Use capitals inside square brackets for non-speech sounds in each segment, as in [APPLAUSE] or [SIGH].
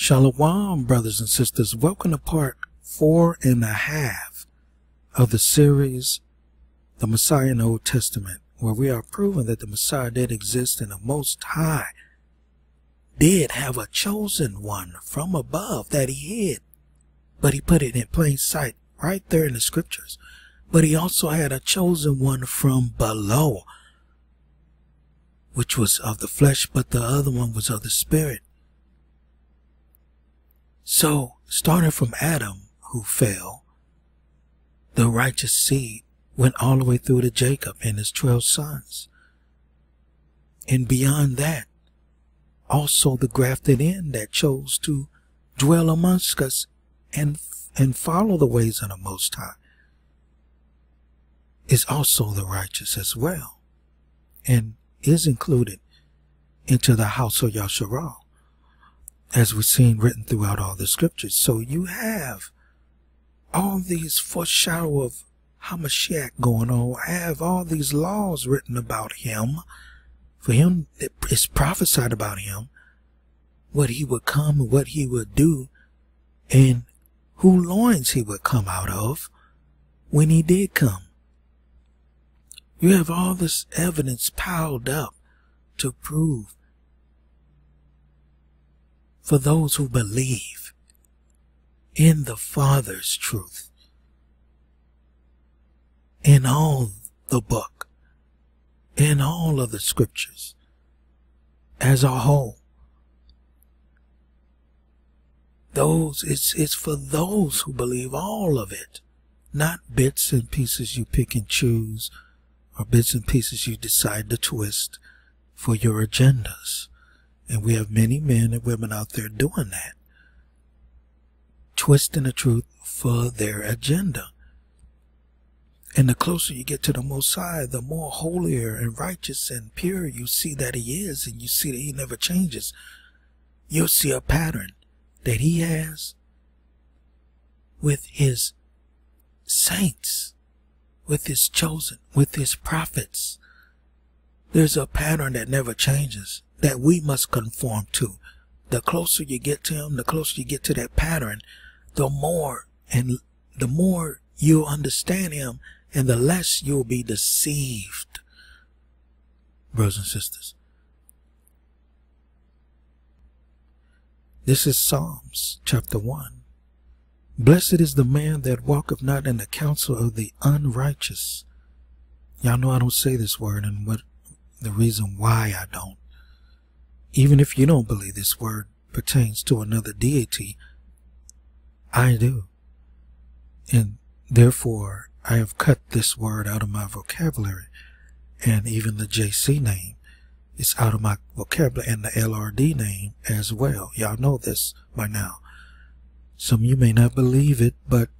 Shalom, brothers and sisters. Welcome to part four and a half of the series, The Messiah in the Old Testament, where we are proving that the Messiah did exist and the Most High did have a chosen one from above that he hid, but he put it in plain sight right there in the scriptures. But he also had a chosen one from below, which was of the flesh, but the other one was of the spirit. So, starting from Adam, who fell, the righteous seed went all the way through to Jacob and his 12 sons. And beyond that, also the grafted in that chose to dwell amongst us and, and follow the ways of the Most High is also the righteous as well and is included into the house of Yasharal as we've seen written throughout all the scriptures. So you have all these foreshadow of Hamashiach going on, have all these laws written about him. For him, it's prophesied about him, what he would come and what he would do, and who loins he would come out of when he did come. You have all this evidence piled up to prove for those who believe in the Father's truth, in all the book, in all of the scriptures as a whole. Those, it's, it's for those who believe all of it, not bits and pieces you pick and choose or bits and pieces you decide to twist for your agendas. And we have many men and women out there doing that, twisting the truth for their agenda. And the closer you get to the Most High, the more holier and righteous and pure you see that He is, and you see that He never changes. You'll see a pattern that He has with His saints, with His chosen, with His prophets. There's a pattern that never changes that we must conform to. The closer you get to him, the closer you get to that pattern, the more and the more you'll understand him and the less you'll be deceived. Brothers and sisters. This is Psalms chapter 1. Blessed is the man that walketh not in the counsel of the unrighteous. Y'all know I don't say this word and what the reason why I don't. Even if you don't believe this word pertains to another deity, I do. And therefore, I have cut this word out of my vocabulary. And even the JC name is out of my vocabulary and the LRD name as well. Y'all know this by now. Some of you may not believe it, but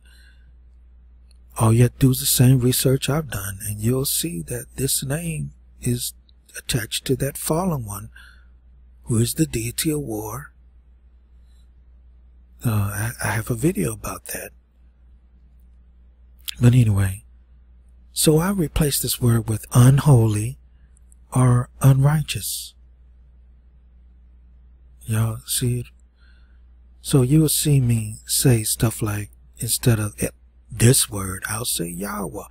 all you have to do is the same research I've done, and you'll see that this name is attached to that fallen one who is the deity of war. Uh, I, I have a video about that. But anyway, so I replace this word with unholy or unrighteous. Y'all see it? So you'll see me say stuff like, instead of this word, I'll say Yahuah.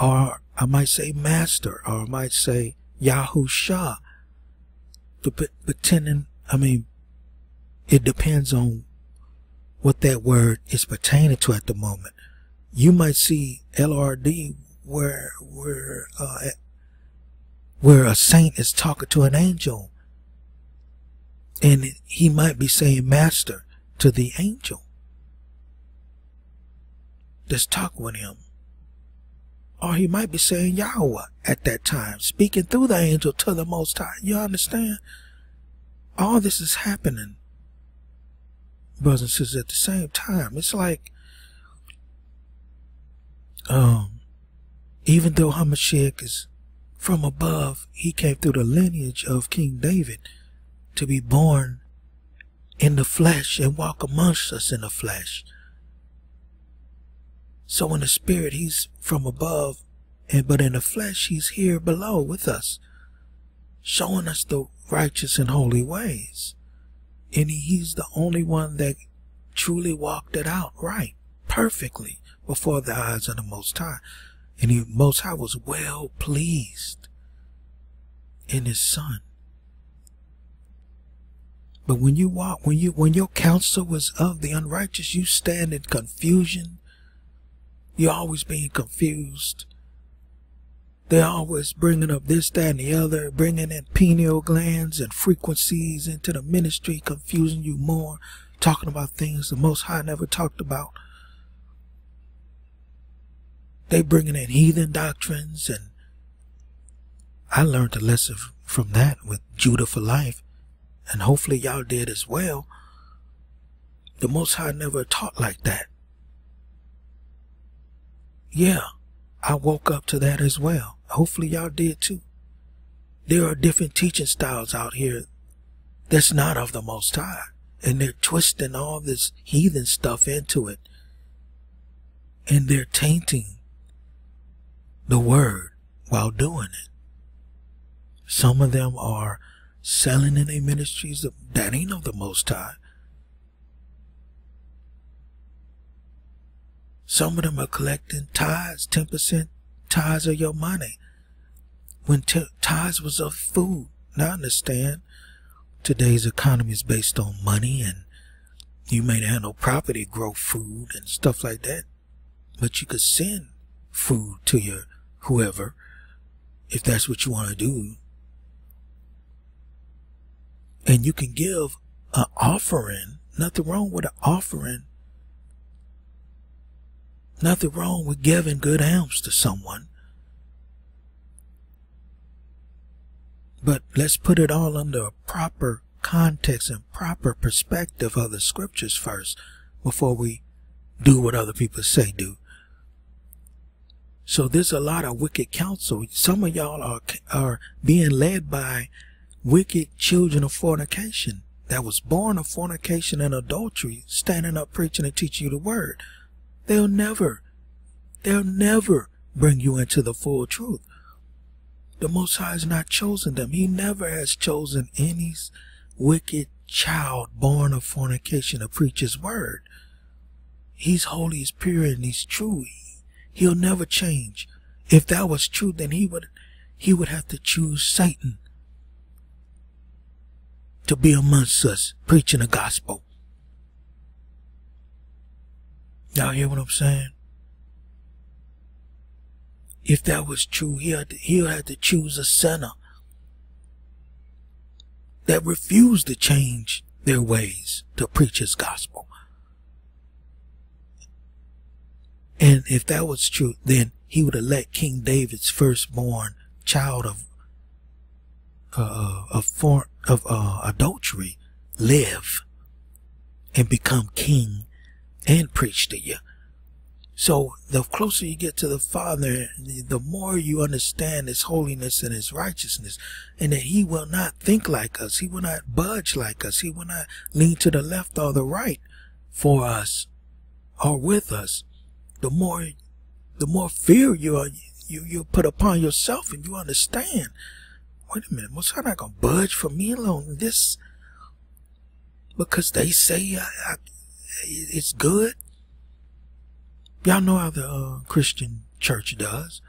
Or I might say master, or I might say Yahusha pretending, I mean, it depends on what that word is pertaining to at the moment. You might see LRD where, where, uh, where a saint is talking to an angel and he might be saying master to the angel that's talk with him. Or he might be saying Yahuah at that time, speaking through the angel to the Most High. You understand? All this is happening, brothers and sisters, at the same time. It's like, um, even though Hamashiach is from above, he came through the lineage of King David to be born in the flesh and walk amongst us in the flesh. So in the spirit, he's from above, and but in the flesh, he's here below with us, showing us the righteous and holy ways. And he's the only one that truly walked it out right, perfectly, before the eyes of the Most High. And the Most High was well pleased in his son. But when you walk, when you, when your counsel is of the unrighteous, you stand in confusion. You're always being confused. They're always bringing up this, that, and the other, bringing in pineal glands and frequencies into the ministry, confusing you more, talking about things the Most High never talked about. They bringing in heathen doctrines, and I learned a lesson from that with Judah for Life, and hopefully y'all did as well. The Most High never taught like that. Yeah, I woke up to that as well. Hopefully y'all did too. There are different teaching styles out here that's not of the Most High. And they're twisting all this heathen stuff into it. And they're tainting the word while doing it. Some of them are selling in their ministries that ain't of the Most High. Some of them are collecting tithes, 10% tithes of your money. When t- tithes was of food. Now I understand today's economy is based on money and you may not have no property grow food and stuff like that. But you could send food to your whoever if that's what you want to do. And you can give an offering. Nothing wrong with an offering Nothing wrong with giving good alms to someone. But let's put it all under a proper context and proper perspective of the scriptures first before we do what other people say do. So there's a lot of wicked counsel. Some of y'all are, are being led by wicked children of fornication that was born of fornication and adultery, standing up preaching and teaching you the word. They'll never, they'll never bring you into the full truth. The Most High has not chosen them. He never has chosen any wicked child born of fornication to preach His word. He's holy, he's pure, and he's true. He'll never change. If that was true, then he would, he would have to choose Satan to be amongst us preaching the gospel. Y'all hear what I'm saying? If that was true, he had to, he'll have to choose a sinner that refused to change their ways to preach his gospel. And if that was true, then he would have let King David's firstborn child of uh, of for, of uh, adultery live and become king and preach to you. So the closer you get to the Father, the more you understand His holiness and His righteousness, and that He will not think like us. He will not budge like us. He will not lean to the left or the right for us or with us. The more, the more fear you are, you, you put upon yourself and you understand. Wait a minute, was I not gonna budge for me alone this? Because they say I, I it's good. Y'all know how the uh, Christian church does.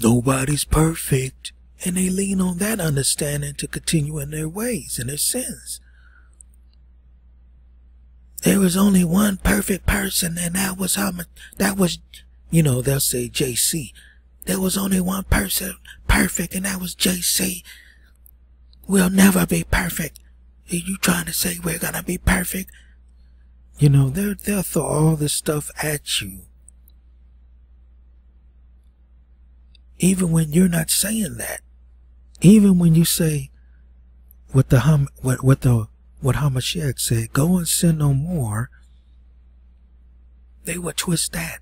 Nobody's perfect, and they lean on that understanding to continue in their ways and their sins. There was only one perfect person, and that was how much, that was, you know, they'll say JC. There was only one person perfect, and that was JC. We'll never be perfect. Are you trying to say we're gonna be perfect? You know, they'll, they'll throw all this stuff at you. Even when you're not saying that. Even when you say what the hum, what, what the, what Hamashiach said, go and sin no more. They will twist that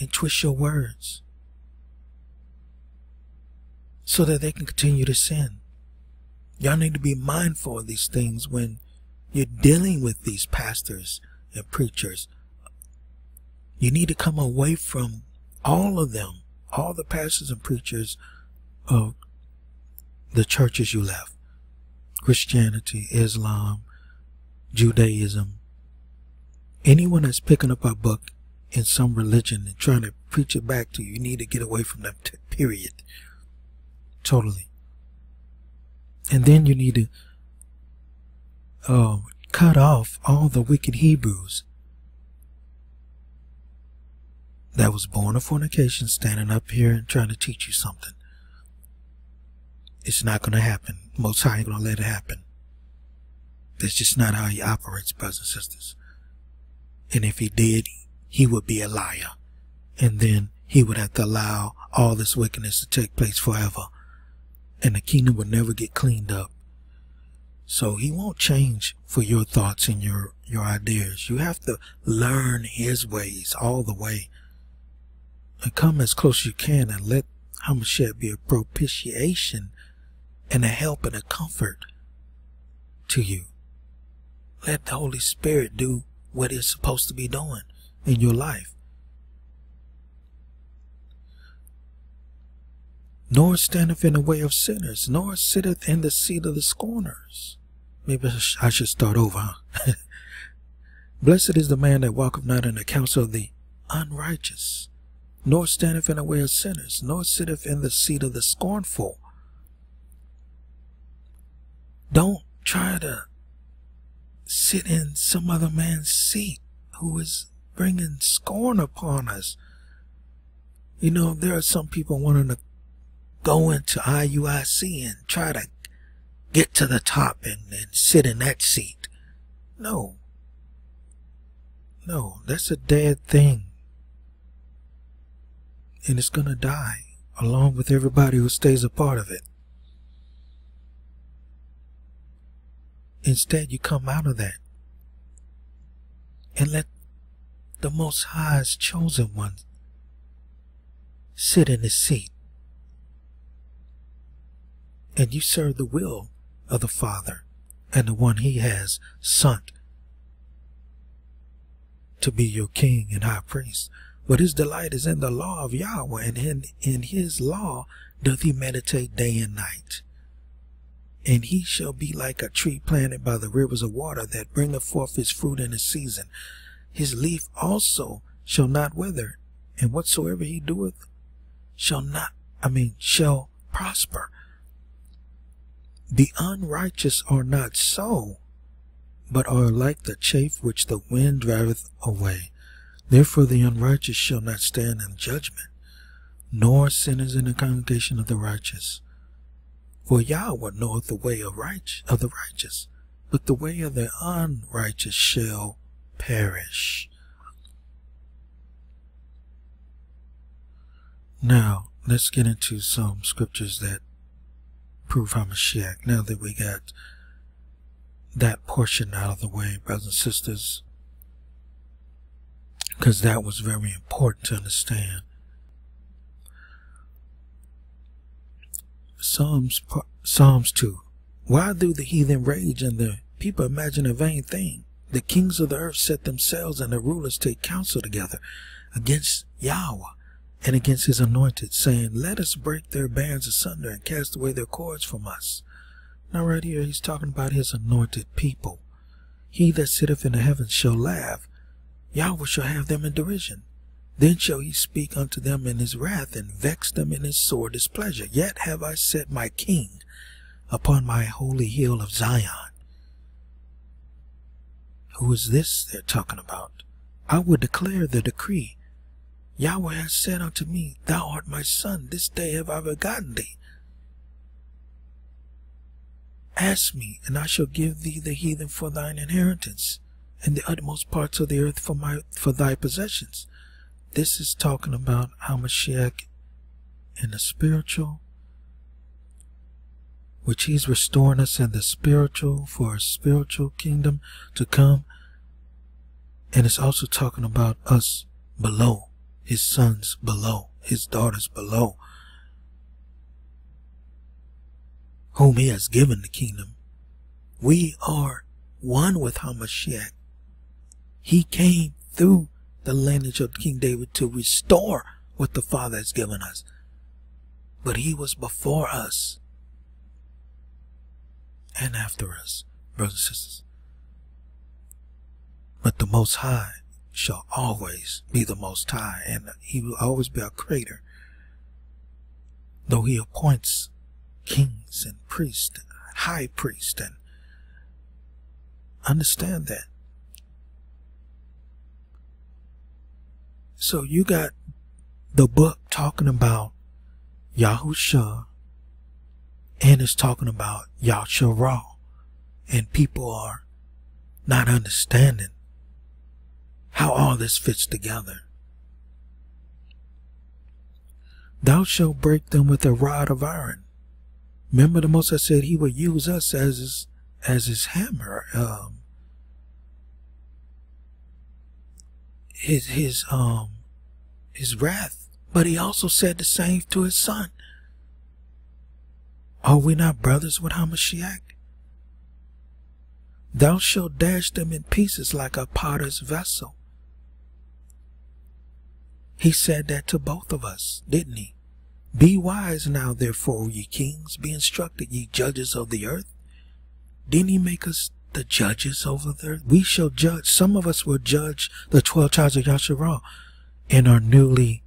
and twist your words so that they can continue to sin. Y'all need to be mindful of these things when you're dealing with these pastors and preachers. You need to come away from all of them, all the pastors and preachers of the churches you left. Christianity, Islam, Judaism, anyone that's picking up our book in some religion and trying to preach it back to you, you need to get away from that period. Totally. And then you need to uh, cut off all the wicked Hebrews that was born of fornication standing up here and trying to teach you something. It's not going to happen. Most High ain't going to let it happen. That's just not how he operates, brothers and sisters. And if he did, he would be a liar. And then he would have to allow all this wickedness to take place forever. And the kingdom would never get cleaned up. So he won't change for your thoughts and your, your ideas. You have to learn his ways all the way and come as close as you can and let Hamashiach be a propitiation and a help and a comfort to you. Let the Holy Spirit do what it's supposed to be doing in your life. Nor standeth in the way of sinners, nor sitteth in the seat of the scorners. Maybe I should start over? [LAUGHS] Blessed is the man that walketh not in the counsel of the unrighteous, nor standeth in the way of sinners, nor sitteth in the seat of the scornful. Don't try to sit in some other man's seat who is bringing scorn upon us. You know, there are some people wanting to go into IUIC and try to get to the top and, and sit in that seat. No. No, that's a dead thing and it's going to die along with everybody who stays a part of it. Instead, you come out of that and let the Most High's chosen one sit in his seat. And you serve the will of the Father and the one he has sent to be your king and high priest. But his delight is in the law of Yahuah, and in, in his law doth he meditate day and night. And he shall be like a tree planted by the rivers of water that bringeth forth his fruit in his season. His leaf also shall not wither, and whatsoever he doeth shall not, I mean, shall prosper. The unrighteous are not so, but are like the chaff which the wind driveth away. Therefore the unrighteous shall not stand in judgment, nor sinners in the congregation of the righteous. For Yahuah knoweth the way of, right, of the righteous, but the way of the unrighteous shall perish. Now, let's get into some scriptures that prove Hamashiach. Now that we got that portion out of the way, brothers and sisters, because that was very important to understand. Psalms, Psalms 2. Why do the heathen rage and the people imagine a vain thing? The kings of the earth set themselves and the rulers take counsel together against Yahuah and against his anointed, saying, Let us break their bands asunder and cast away their cords from us. Now right here he's talking about his anointed people. He that sitteth in the heavens shall laugh. Yahuah shall have them in derision. Then shall he speak unto them in his wrath, and vex them in his sore displeasure. Yet have I set my king upon my holy hill of Zion. Who is this they're talking about? I will declare the decree. Yahuah has said unto me, Thou art my son, this day have I begotten thee. Ask me, and I shall give thee the heathen for thine inheritance and the utmost parts of the earth for my for thy possessions. This is talking about Hamashiach in the spiritual, which he's restoring us in the spiritual for a spiritual kingdom to come. And it's also talking about us below, his sons below, his daughters below, whom he has given the kingdom. We are one with Hamashiach he came through the lineage of King David to restore what the Father has given us. But he was before us and after us, brothers and sisters. But the Most High shall always be the Most High, and he will always be our Creator. Though he appoints kings and priests, high priests, and understand that. So you got the book talking about Yahusha and it's talking about Yahshua and people are not understanding how all this fits together. Thou shalt break them with a rod of iron. Remember the Most said he would use us as his, as his hammer, um, his, his, um, his wrath. But he also said the same to his son. Are we not brothers with Hamashiach? Thou shalt dash them in pieces like a potter's vessel. He said that to both of us, didn't he? Be wise now, therefore, ye kings, be instructed, ye judges of the earth. Didn't he make us the judges over the earth? We shall judge. Some of us will judge the 12 tribes of Yasharah in our newly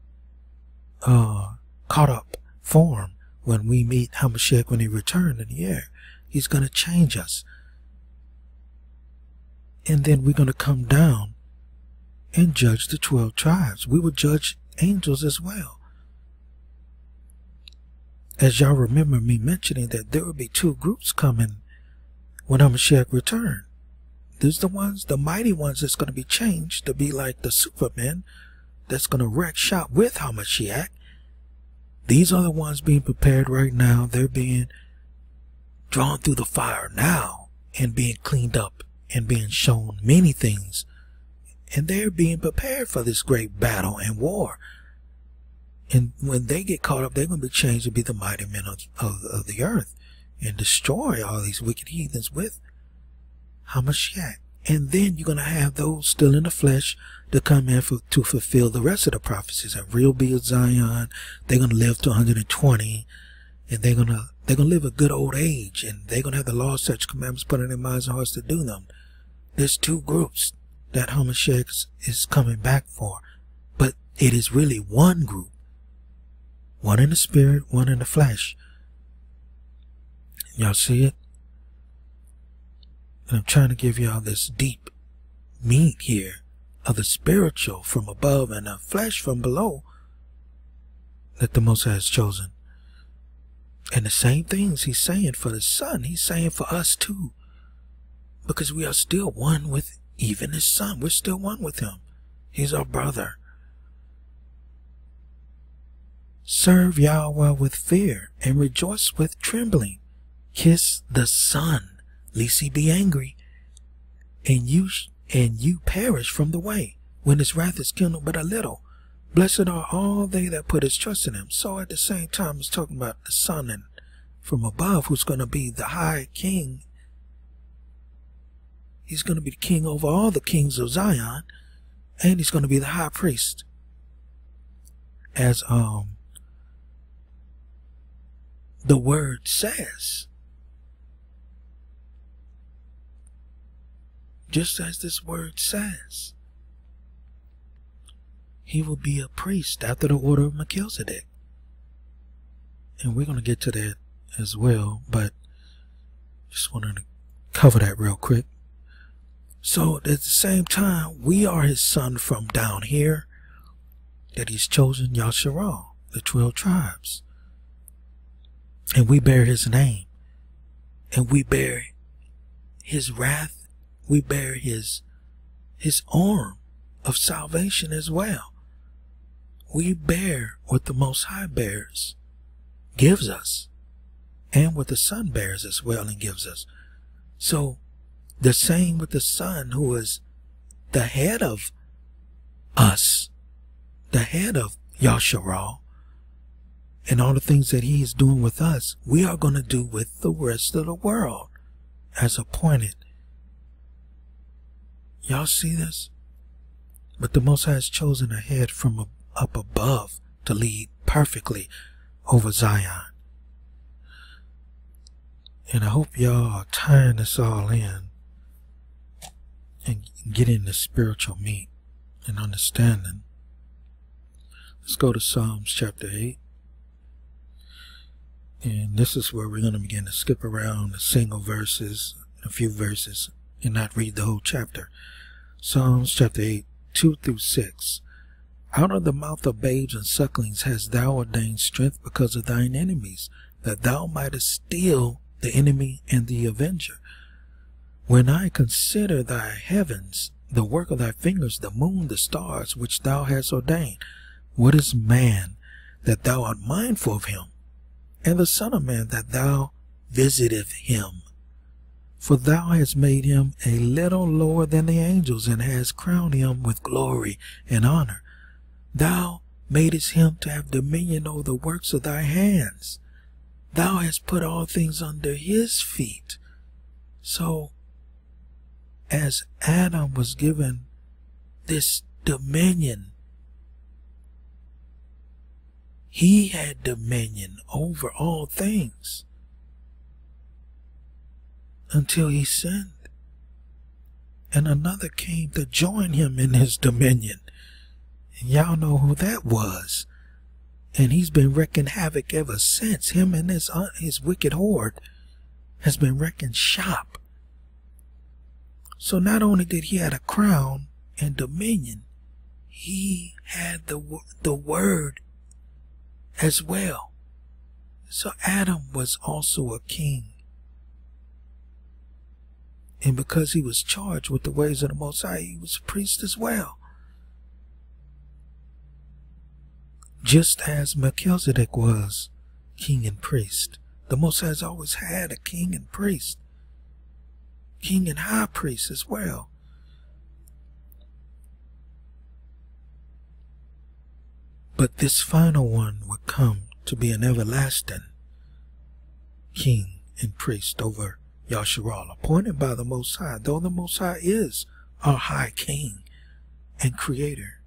uh, caught up form when we meet Hamashiach when he returns in the air. He's going to change us. And then we're going to come down and judge the 12 tribes. We will judge angels as well. As y'all remember me mentioning that there will be two groups coming when Hamashiach return. There's the ones, the mighty ones that's going to be changed to be like the supermen that's going to wreck shop with Hamashiach. These are the ones being prepared right now. They're being drawn through the fire now and being cleaned up and being shown many things. And they're being prepared for this great battle and war. And when they get caught up, they're going to be changed to be the mighty men of, of, of the earth and destroy all these wicked heathens with Hamashiach. And then you're going to have those still in the flesh to come in for, to fulfill the rest of the prophecies. And real be of Zion. They're going to live to 120 and they're going to, they're going to live a good old age and they're going to have the law, such commandments put in their minds and hearts to do them. There's two groups that Hamashiach is coming back for, but it is really one group. One in the spirit, one in the flesh. Y'all see it? And I'm trying to give y'all this deep meat here of the spiritual from above and the flesh from below that the Most has chosen. And the same things he's saying for the Son, he's saying for us too. Because we are still one with even his Son. We're still one with him. He's our brother. Serve Yahuah with fear and rejoice with trembling. Kiss the Son lest he be angry, and you and you perish from the way, when his wrath is kindled but a little. Blessed are all they that put his trust in him. So at the same time, it's talking about the Son and from above, who's going to be the high king. He's going to be the king over all the kings of Zion, and he's going to be the high priest. As um the word says. just as this word says. He will be a priest after the order of Melchizedek. And we're going to get to that as well, but just wanted to cover that real quick. So at the same time, we are his son from down here that he's chosen Yasharal, the 12 tribes. And we bear his name. And we bear his wrath we bear his his arm of salvation as well. We bear what the Most High bears, gives us, and what the Son bears as well and gives us. So, the same with the Son who is the head of us, the head of Yasharal, and all the things that he is doing with us, we are going to do with the rest of the world as appointed Y'all see this? But the Most High has chosen a head from up above to lead perfectly over Zion. And I hope y'all are tying this all in getting the spiritual meat and understanding. Let's go to Psalms chapter 8. And this is where we're going to begin to skip around the single verses, a few verses, and not read the whole chapter. Psalms chapter 8, 2 through 6. Out of the mouth of babes and sucklings hast thou ordained strength because of thine enemies, that thou mightest steal the enemy and the avenger. When I consider thy heavens, the work of thy fingers, the moon, the stars, which thou hast ordained, what is man that thou art mindful of him, and the Son of Man that thou visiteth him? For thou hast made him a little lower than the angels, and hast crowned him with glory and honor. Thou madest him to have dominion over the works of thy hands. Thou hast put all things under his feet. So, as Adam was given this dominion, he had dominion over all things until he sinned. And another came to join him in his dominion. And y'all know who that was. And he's been wrecking havoc ever since. Him and his, uh, his wicked horde has been wrecking shop. So not only did he have a crown and dominion, he had the, the word as well. So Adam was also a king. And because he was charged with the ways of the Most High, he was a priest as well. Just as Melchizedek was king and priest, the Most High has always had a king and priest, king and high priest as well. But this final one would come to be an everlasting king and priest over Yasharal, appointed by the Most High, though the Most High is our High King and Creator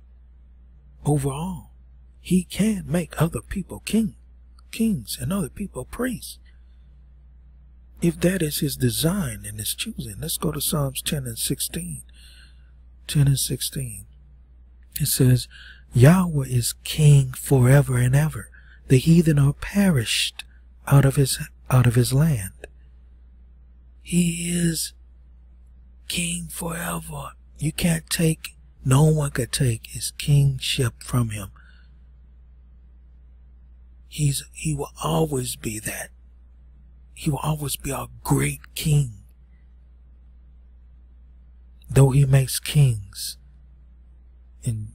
over all. He can make other people king, kings and other people priests. If that is his design and his choosing, let's go to Psalms 10 and 16. 10 and 16. It says, Yahuah is king forever and ever. The heathen are perished out of his out of his land. He is king forever. You can't take, no one could take his kingship from him. He's, he will always be that. He will always be our great king. Though he makes kings. And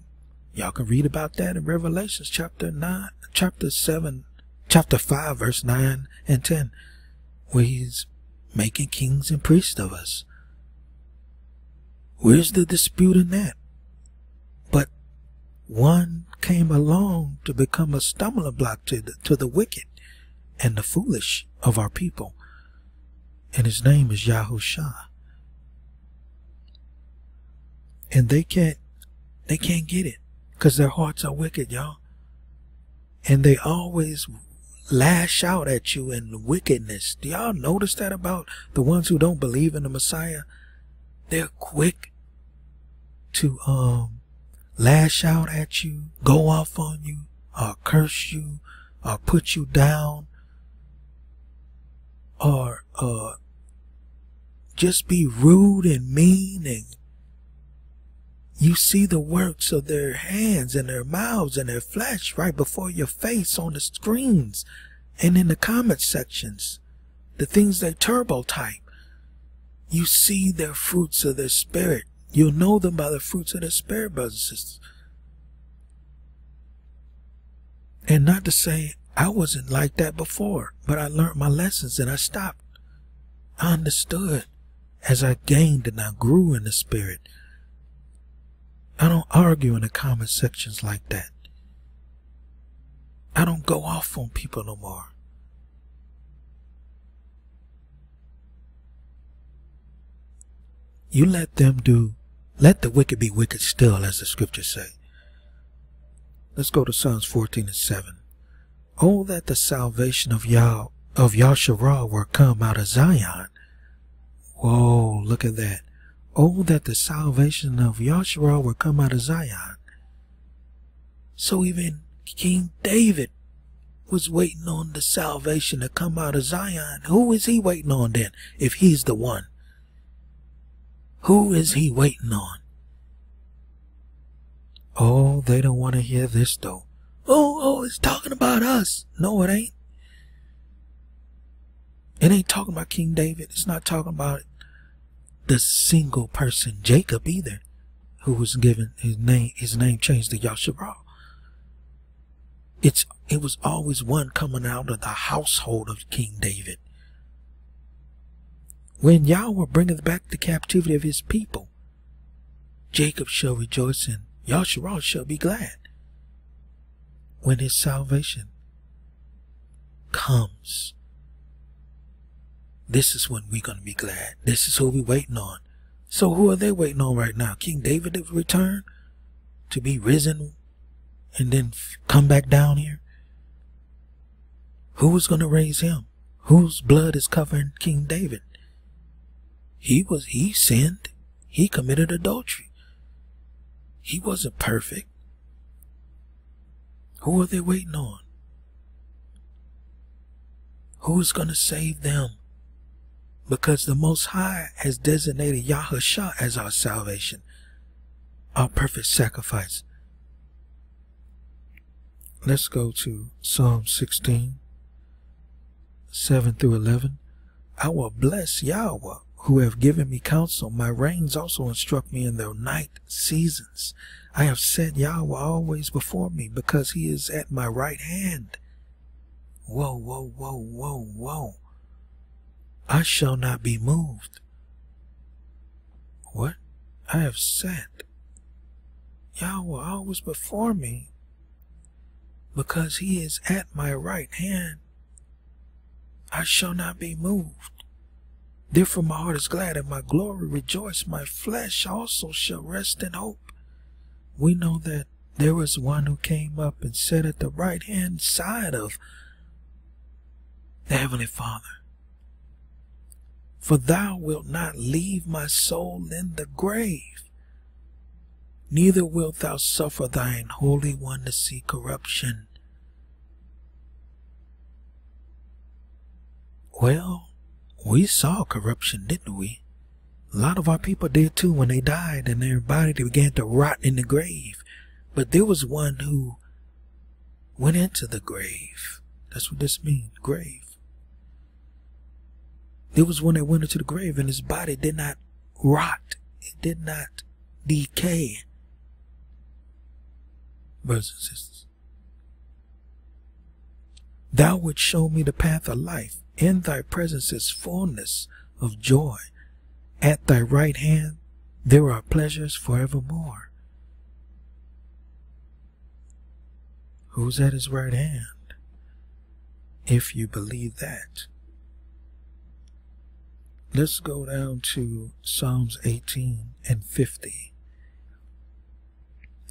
y'all can read about that in Revelations chapter 9, chapter 7, chapter 5, verse 9 and 10, where he's making kings and priests of us. Where's the dispute in that? But one came along to become a stumbling block to the, to the wicked and the foolish of our people. And his name is Yahusha. And they can't, they can't get it because their hearts are wicked, y'all. And they always lash out at you in wickedness. Do y'all notice that about the ones who don't believe in the Messiah? They're quick to um lash out at you, go off on you, or curse you, or put you down, or uh just be rude and mean and you see the works of their hands and their mouths and their flesh right before your face on the screens and in the comment sections. The things they turbo type. You see their fruits of their spirit. You'll know them by the fruits of their spirit, brothers and sisters. And not to say I wasn't like that before, but I learned my lessons and I stopped. I understood as I gained and I grew in the spirit. I don't argue in the comment sections like that. I don't go off on people no more. You let them do, let the wicked be wicked still, as the scriptures say. Let's go to Psalms 14 and 7. Oh, that the salvation of Yah, of Yasharah were come out of Zion. Whoa, look at that. Oh, that the salvation of Yahshua would come out of Zion. So even King David was waiting on the salvation to come out of Zion. Who is he waiting on then, if he's the one? Who is he waiting on? Oh, they don't want to hear this though. Oh, oh, it's talking about us. No, it ain't. It ain't talking about King David. It's not talking about the single person Jacob either, who was given his name his name changed to Yasharal. It's it was always one coming out of the household of King David. When Yahuah bringeth back the captivity of his people, Jacob shall rejoice and Yasharal shall be glad. When his salvation comes this is when we're going to be glad. This is who we're waiting on. So who are they waiting on right now? King David to return? To be risen and then come back down here? Who is going to raise him? Whose blood is covering King David? He was, he sinned. He committed adultery. He wasn't perfect. Who are they waiting on? Who's going to save them? because the Most High has designated Yahusha as our salvation, our perfect sacrifice. Let's go to Psalm 16, 7 through 11. I will bless Yahuah, who have given me counsel. My reins also instruct me in their night seasons. I have set Yahuah always before me, because he is at my right hand. Whoa, whoa, whoa, whoa, whoa. I shall not be moved. What? I have said, Yahuah always before me, because he is at my right hand. I shall not be moved. Therefore my heart is glad and my glory rejoice. My flesh also shall rest in hope. We know that there was one who came up and sat at the right hand side of the Heavenly Father. For thou wilt not leave my soul in the grave, neither wilt thou suffer thine Holy One to see corruption. Well, we saw corruption, didn't we? A lot of our people did too when they died and their body they began to rot in the grave. But there was one who went into the grave. That's what this means, grave. There was one that went into the grave and his body did not rot. It did not decay. Brothers and sisters. Thou wouldst show me the path of life. In thy presence is fullness of joy. At thy right hand there are pleasures forevermore. Who's at his right hand? If you believe that. Let's go down to Psalms 18 and 50.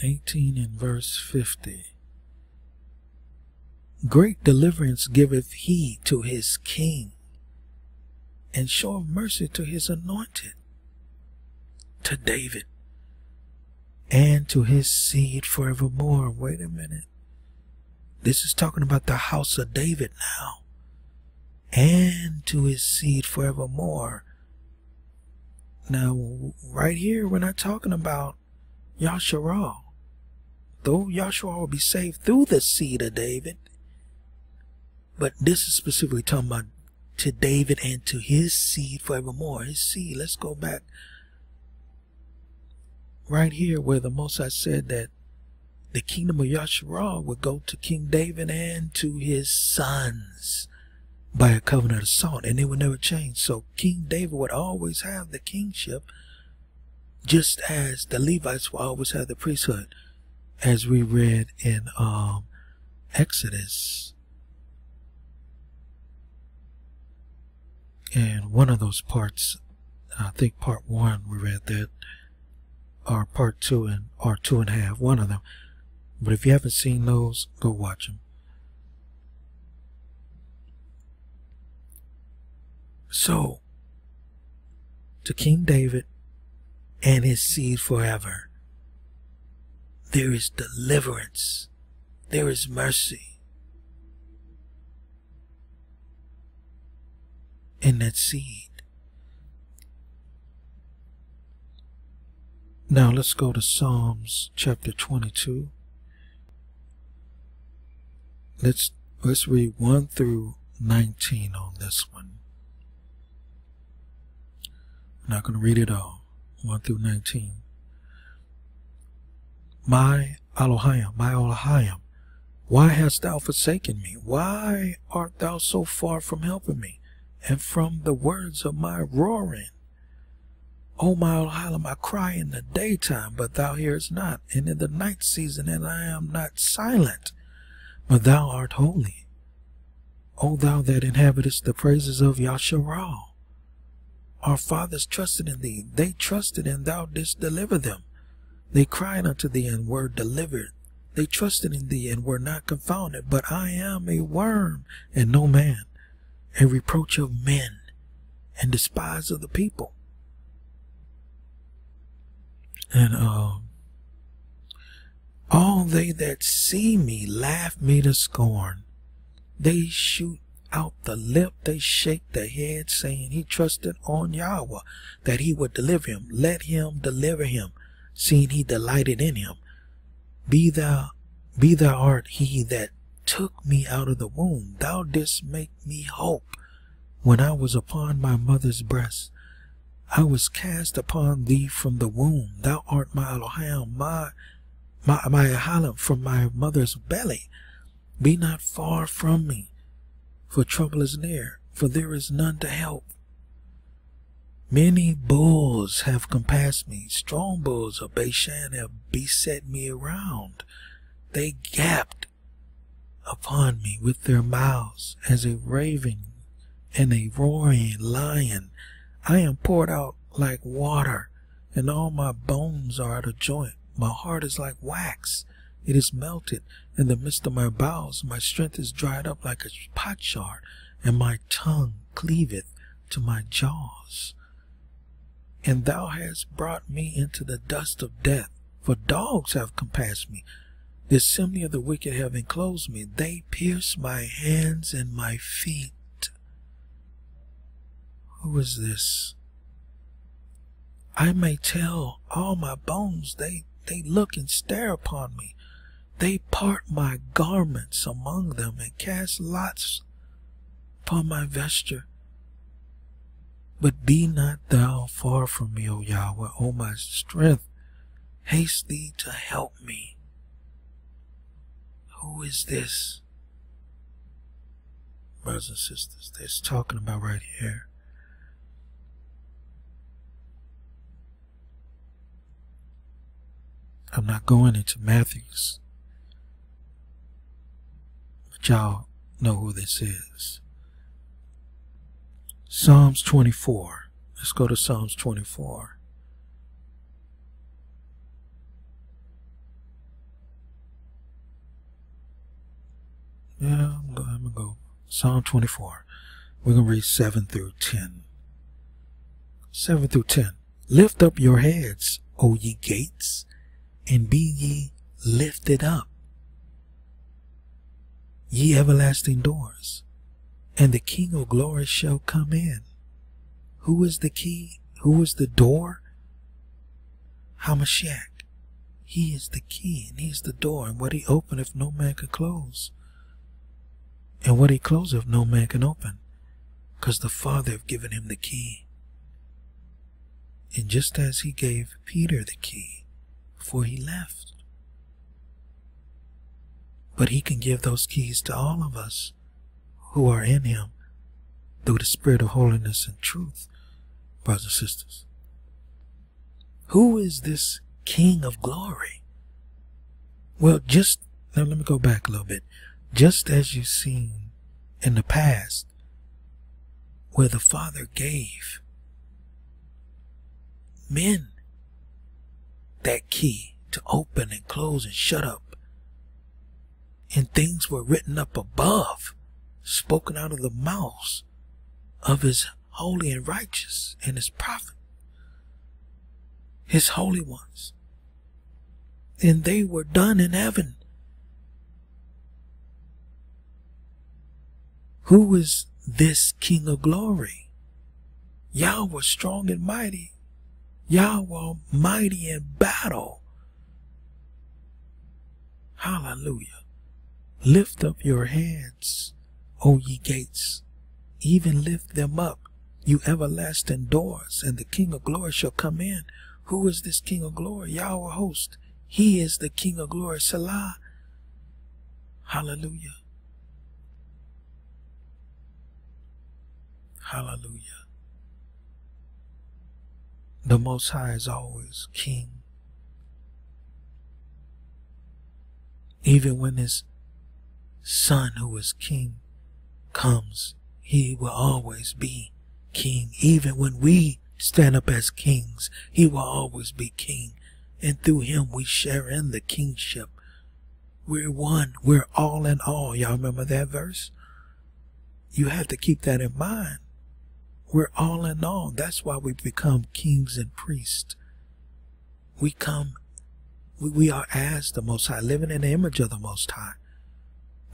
18 and verse 50. Great deliverance giveth he to his king, and show mercy to his anointed, to David, and to his seed forevermore. Wait a minute. This is talking about the house of David now and to his seed forevermore. Now, right here, we're not talking about Yasharal. Though Yasharal will be saved through the seed of David, but this is specifically talking about to David and to his seed forevermore. His seed. Let's go back right here where the Most High said that the kingdom of Yasharal would go to King David and to his sons by a covenant of salt, and it would never change. So King David would always have the kingship, just as the Levites will always have the priesthood, as we read in um, Exodus. And one of those parts, I think part one, we read that, or part two and or two and a half, one of them. But if you haven't seen those, go watch them. So, to King David and his seed forever. There is deliverance. There is mercy in that seed. Now let's go to Psalms chapter 22. Let's let's read 1 through 19 on this one. I'm not going to read it all. 1 through 19. My Elohim, my Elohim, why hast thou forsaken me? Why art thou so far from helping me, and from the words of my roaring? O my Elohim, I cry in the daytime, but thou hearest not, and in the night season, and I am not silent, but thou art holy. O thou that inhabitest the praises of Yasharal, our fathers trusted in thee. They trusted and thou didst deliver them. They cried unto thee and were delivered. They trusted in thee and were not confounded. But I am a worm and no man, a reproach of men and despise of the people. And uh, all they that see me laugh me to scorn. They shoot out the lip, they shake their head, saying he trusted on Yahuah that he would deliver him. Let him deliver him, seeing he delighted in him. Be thou, be thou art he that took me out of the womb. Thou didst make me hope when I was upon my mother's breast. I was cast upon thee from the womb. Thou art my Elohim, my my my Elohim from my mother's belly. Be not far from me for trouble is near, for there is none to help. Many bulls have compassed me, strong bulls of Bashan have beset me around. They gaped upon me with their mouths as a raving and a roaring lion. I am poured out like water, and all my bones are out of joint. My heart is like wax. It is melted in the midst of my bowels. My strength is dried up like a potsherd, and my tongue cleaveth to my jaws. And thou hast brought me into the dust of death, for dogs have compassed me. The assembly of the wicked have enclosed me. They pierce my hands and my feet. Who is this? I may tell all my bones, they, they look and stare upon me. They part my garments among them and cast lots upon my vesture. But be not thou far from me, O Yahuah, O my strength. Haste thee to help me. Who is this? Brothers and sisters, that's talking about right here. I'm not going into Matthew's but y'all know who this is. Psalms 24. Let's go to Psalms 24. Yeah, I'm going, to go. Psalm 24. We're going to read 7 through 10. 7 through 10. Lift up your heads, O ye gates, and be ye lifted up, ye everlasting doors, and the King of glory shall come in. Who is the key? Who is the door? Hamashiach. He is the key and he is the door, and what he openeth no man can close. And what he closeth no man can open, because the Father have given him the key. And just as he gave Peter the key before he left, but he can give those keys to all of us who are in him through the spirit of holiness and truth, brothers and sisters. Who is this King of glory? Well, just now let me go back a little bit. Just as you've seen in the past, where the Father gave men that key to open and close and shut up and things were written up above, spoken out of the mouths of his holy and righteous and his prophet. his holy ones. And they were done in heaven. Who is this King of glory? Yahuah strong and mighty. Yahuah mighty in battle. Hallelujah. Lift up your hands, O ye gates, even lift them up, you everlasting doors, and the King of glory shall come in. Who is this King of glory? Yahuah host. He is the King of glory. Salah. Hallelujah. Hallelujah. The Most High is always King. Even when His Son, who is King, comes, He will always be King. Even when we stand up as kings, He will always be King. And through Him we share in the kingship. We're one. We're all in all. Y'all remember that verse? You have to keep that in mind. We're all in all. That's why we become kings and priests. We come, we, we are as the Most High, living in the image of the Most High.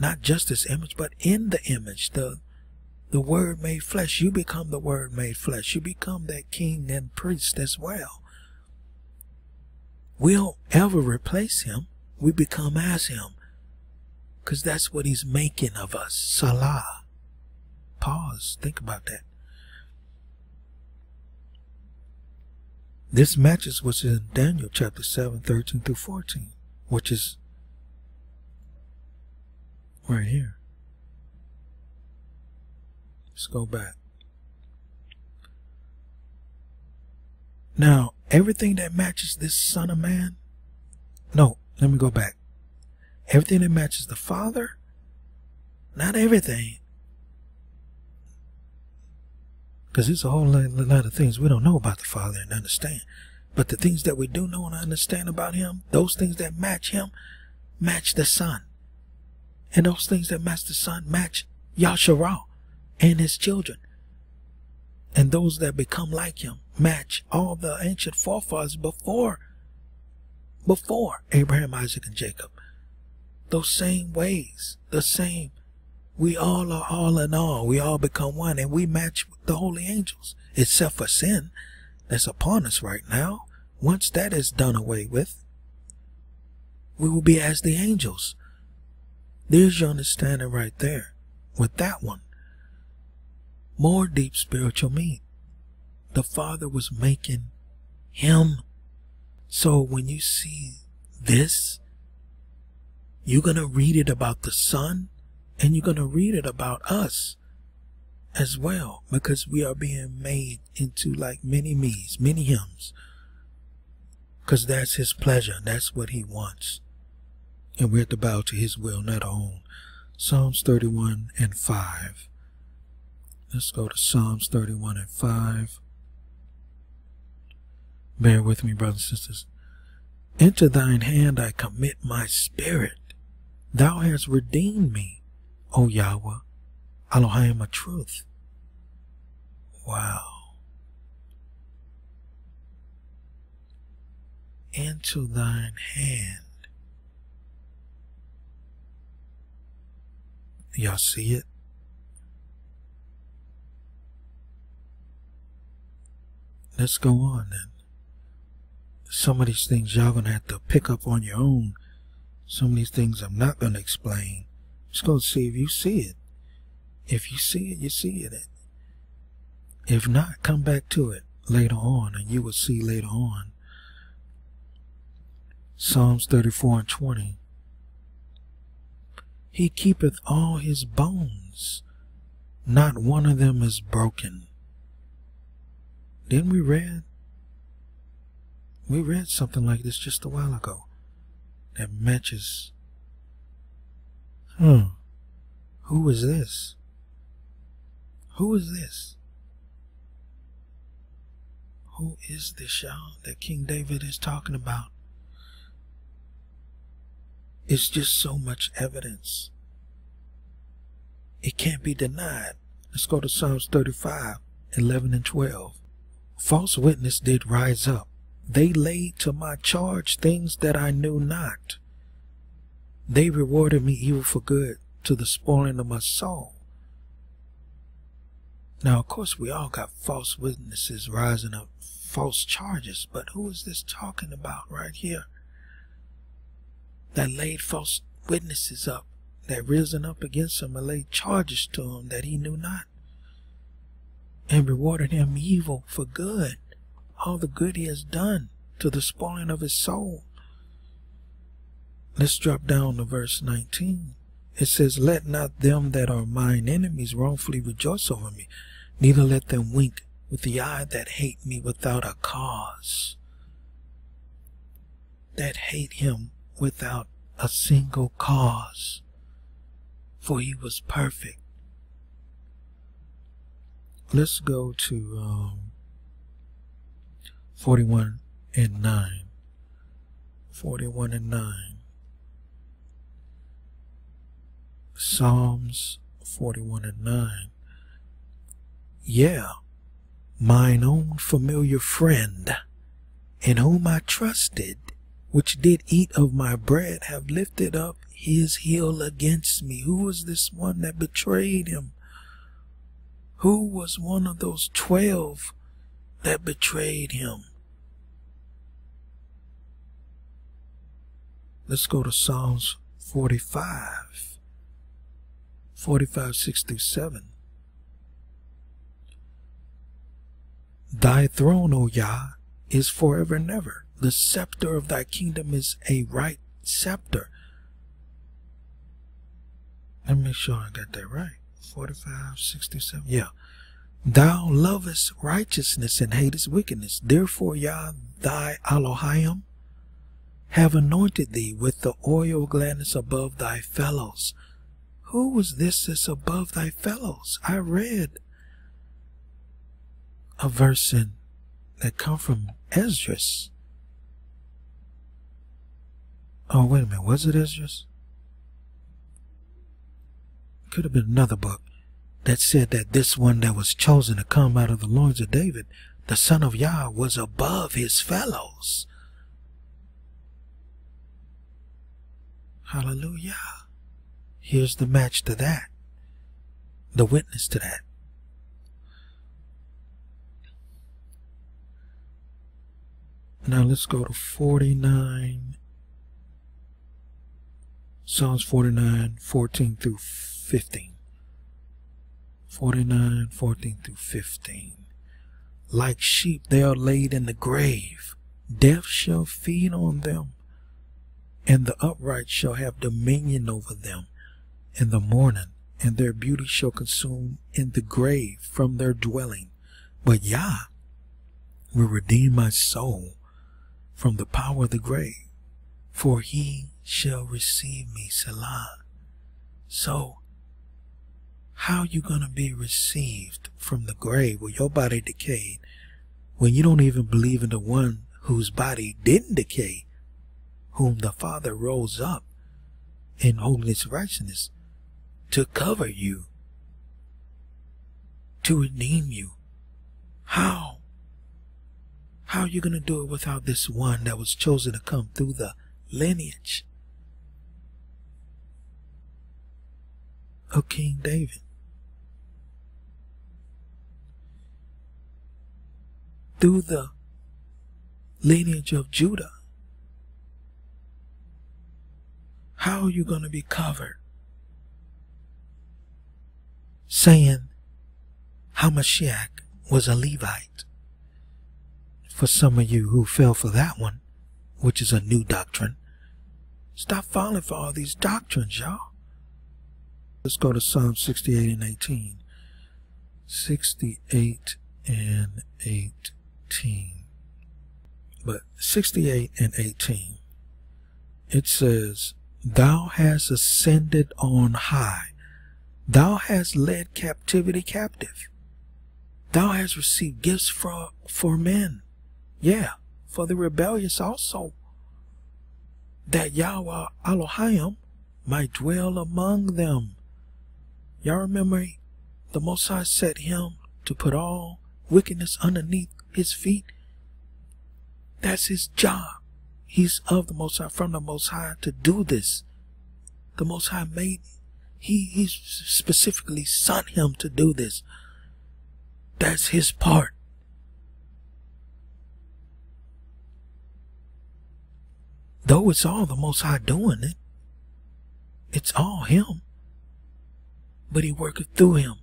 Not just this image, but in the image, the, the Word made flesh. You become the Word made flesh. You become that king and priest as well. We don't ever replace him. We become as him. Because that's what he's making of us. Salah. Pause. Think about that. This matches what's in Daniel chapter 7, 13 through 14, which is right here. Let's go back. Now, everything that matches this Son of Man, no, let me go back. Everything that matches the Father, not everything, Because there's a whole lot, lot, of things we don't know about the Father and understand. But the things that we do know and understand about Him, those things that match Him, match the Son. And those things that match the Son match Yahusha and His children. And those that become like Him match all the ancient forefathers before, before Abraham, Isaac, and Jacob. Those same ways, the same we all are all in all. We all become one and we match with the holy angels, except for sin that's upon us right now. Once that is done away with, we will be as the angels. There's your understanding right there with that one. More deep spiritual meaning. The Father was making him. So when you see this, you're going to read it about the Son and you're going to read it about us as well because we are being made into like many me's, many hymns. Because that's his pleasure. That's what he wants. And we have to bow to his will, not our own. Psalms 31 and 5. Let's go to Psalms 31 and 5. Bear with me, brothers and sisters. Into thine hand I commit my spirit. Thou hast redeemed me. O Yahuah, Elohim of truth. Wow. Into thine hand. Y'all see it? Let's go on then. Some of these things y'all gonna have to pick up on your own. Some of these things I'm not gonna explain. Just go see if you see it. If you see it, you see it. If not, come back to it later on and you will see later on. Psalms 34 and 20. He keepeth all his bones, not one of them is broken. Didn't we read? We read something like this just a while ago that matches Hmm. Who is this? Who is this? Who is this y'all that King David is talking about? It's just so much evidence. It can't be denied. Let's go to Psalms 35, 11 and 12. False witness did rise up they laid to my charge things that I knew not. They rewarded me evil for good to the spoiling of my soul. Now, of course, we all got false witnesses rising up, false charges, but who is this talking about right here? That laid false witnesses up, that risen up against him and laid charges to him that he knew not, and rewarded him evil for good, all the good he has done to the spoiling of his soul. Let's drop down to verse 19. It says, Let not them that are mine enemies wrongfully rejoice over me, neither let them wink with the eye that hate me without a cause. That hate him without a single cause, for he was perfect. Let's go to um, 41 and 9. 41 and 9. Psalms 41 and 9. Yeah, mine own familiar friend, in whom I trusted, which did eat of my bread, have lifted up his heel against me. Who was this one that betrayed him? Who was one of those twelve that betrayed him? Let's go to Psalms 45. 45, 6 through 7. Thy throne, O Yah, is forever and ever. The scepter of thy kingdom is a right scepter. Let me make sure I got that right. 45, 67. Yeah. Thou lovest righteousness and hatest wickedness. Therefore, Yah, thy Elohim, have anointed thee with the oil of gladness above thy fellows. Who was this that's above thy fellows? I read a verse in that come from Esdras. Oh, wait a minute. Was it Esdras? Could have been another book that said that this one that was chosen to come out of the loins of David, the son of Yah, was above his fellows. Hallelujah. Here's the match to that, the witness to that. Now let's go to 49. Psalms 49, 14 through 15. 49, 14 through 15. Like sheep they are laid in the grave. Death shall feed on them, and the upright shall have dominion over them in the morning, and their beauty shall consume in the grave from their dwelling. But Yah will redeem my soul from the power of the grave, for he shall receive me, Selah. So, how you gonna be received from the grave where your body decayed when you don't even believe in the one whose body didn't decay, whom the Father rose up in holiness righteousness to cover you, to redeem you. How? How are you going to do it without this one that was chosen to come through the lineage of King David? Through the lineage of Judah. How are you going to be covered? Saying Hamashiach was a Levite. For some of you who fell for that one, which is a new doctrine, stop falling for all these doctrines, y'all. Let's go to Psalm 68 and 18. 68 and 18. But 68 and 18, it says, Thou hast ascended on high Thou hast led captivity captive. Thou hast received gifts for, for men. Yeah, for the rebellious also. That Yahuah Elohim might dwell among them. Y'all remember the Most High set him to put all wickedness underneath his feet? That's his job. He's of the Most High, from the Most High to do this. The Most High made, he, he specifically sent him to do this. That's his part. Though it's all the Most High doing it, it's all him. But he worketh through him,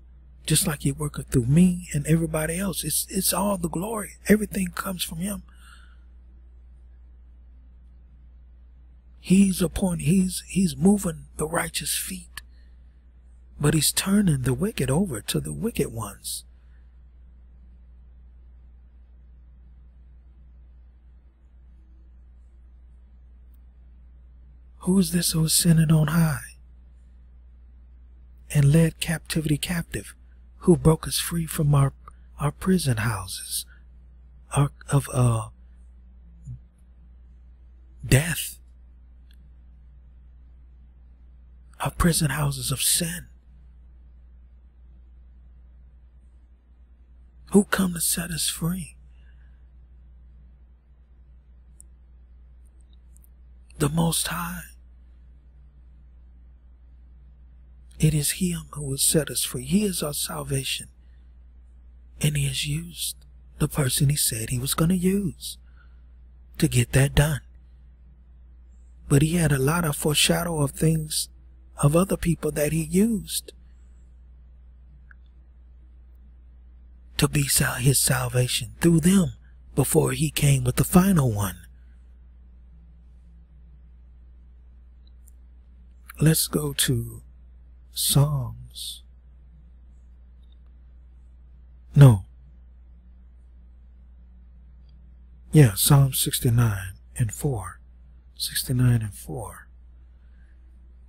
just like he worketh through me and everybody else. It's, it's all the glory. Everything comes from him. He's upon he's he's moving the righteous feet. But he's turning the wicked over to the wicked ones. Who is this who ascended on high and led captivity captive, who broke us free from our, our prison houses our, of uh, death, our prison houses of sin? Who come to set us free? The Most High. It is Him who will set us free. He is our salvation. And He has used the person He said He was going to use to get that done. But He had a lot of foreshadow of things of other people that He used to be His salvation through them before He came with the final one. Let's go to Psalms. No. Yeah, Psalm 69 and 4. 69 and 4.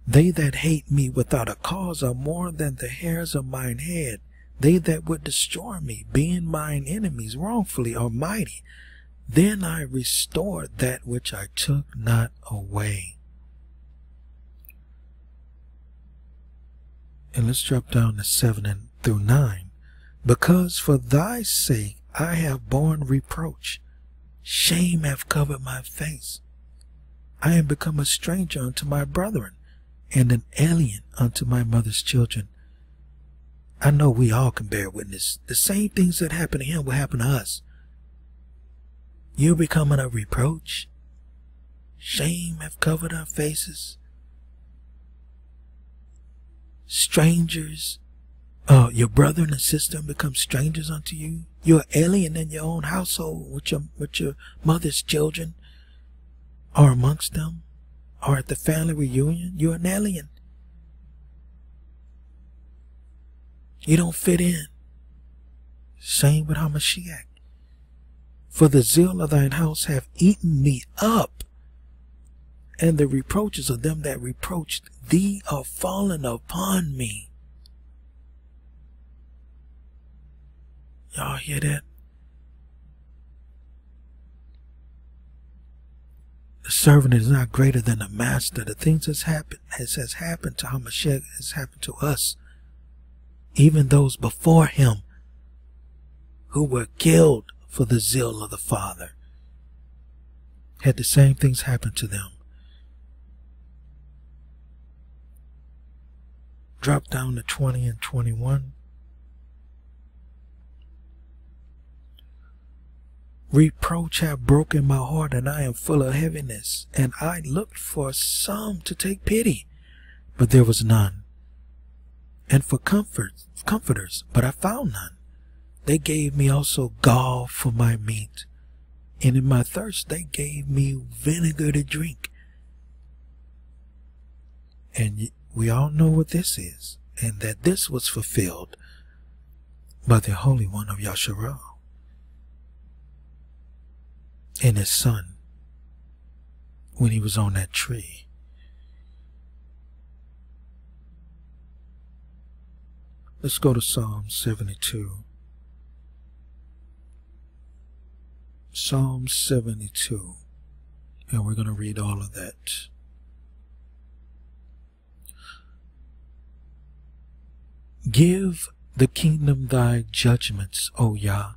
They that hate me without a cause are more than the hairs of mine head. They that would destroy me, being mine enemies wrongfully, are mighty. Then I restored that which I took not away. And let's drop down to 7 and through 9. Because for thy sake I have borne reproach, shame hath covered my face. I am become a stranger unto my brethren, and an alien unto my mother's children. I know we all can bear witness. The same things that happen to him will happen to us. You're becoming a reproach. Shame have covered our faces strangers, uh, your brother and sister become strangers unto you. You're alien in your own household with your with your mother's children, or amongst them, or at the family reunion. You're an alien. You don't fit in. Same with Hamashiach. For the zeal of thine house have eaten me up, and the reproaches of them that reproached thee are fallen upon me. Y'all hear that? The servant is not greater than the master. The things that's happened has, has happened to Hamashiach has happened to us. Even those before him who were killed for the zeal of the Father had the same things happen to them. drop down to 20 and 21. Reproach have broken my heart, and I am full of heaviness. And I looked for some to take pity, but there was none. And for comfort, comforters, but I found none. They gave me also gall for my meat, and in my thirst they gave me vinegar to drink. And we all know what this is, and that this was fulfilled by the Holy One of Yasharal and his son when he was on that tree. Let's go to Psalm 72. Psalm 72. And we're going to read all of that. Give the kingdom thy judgments, O Yah,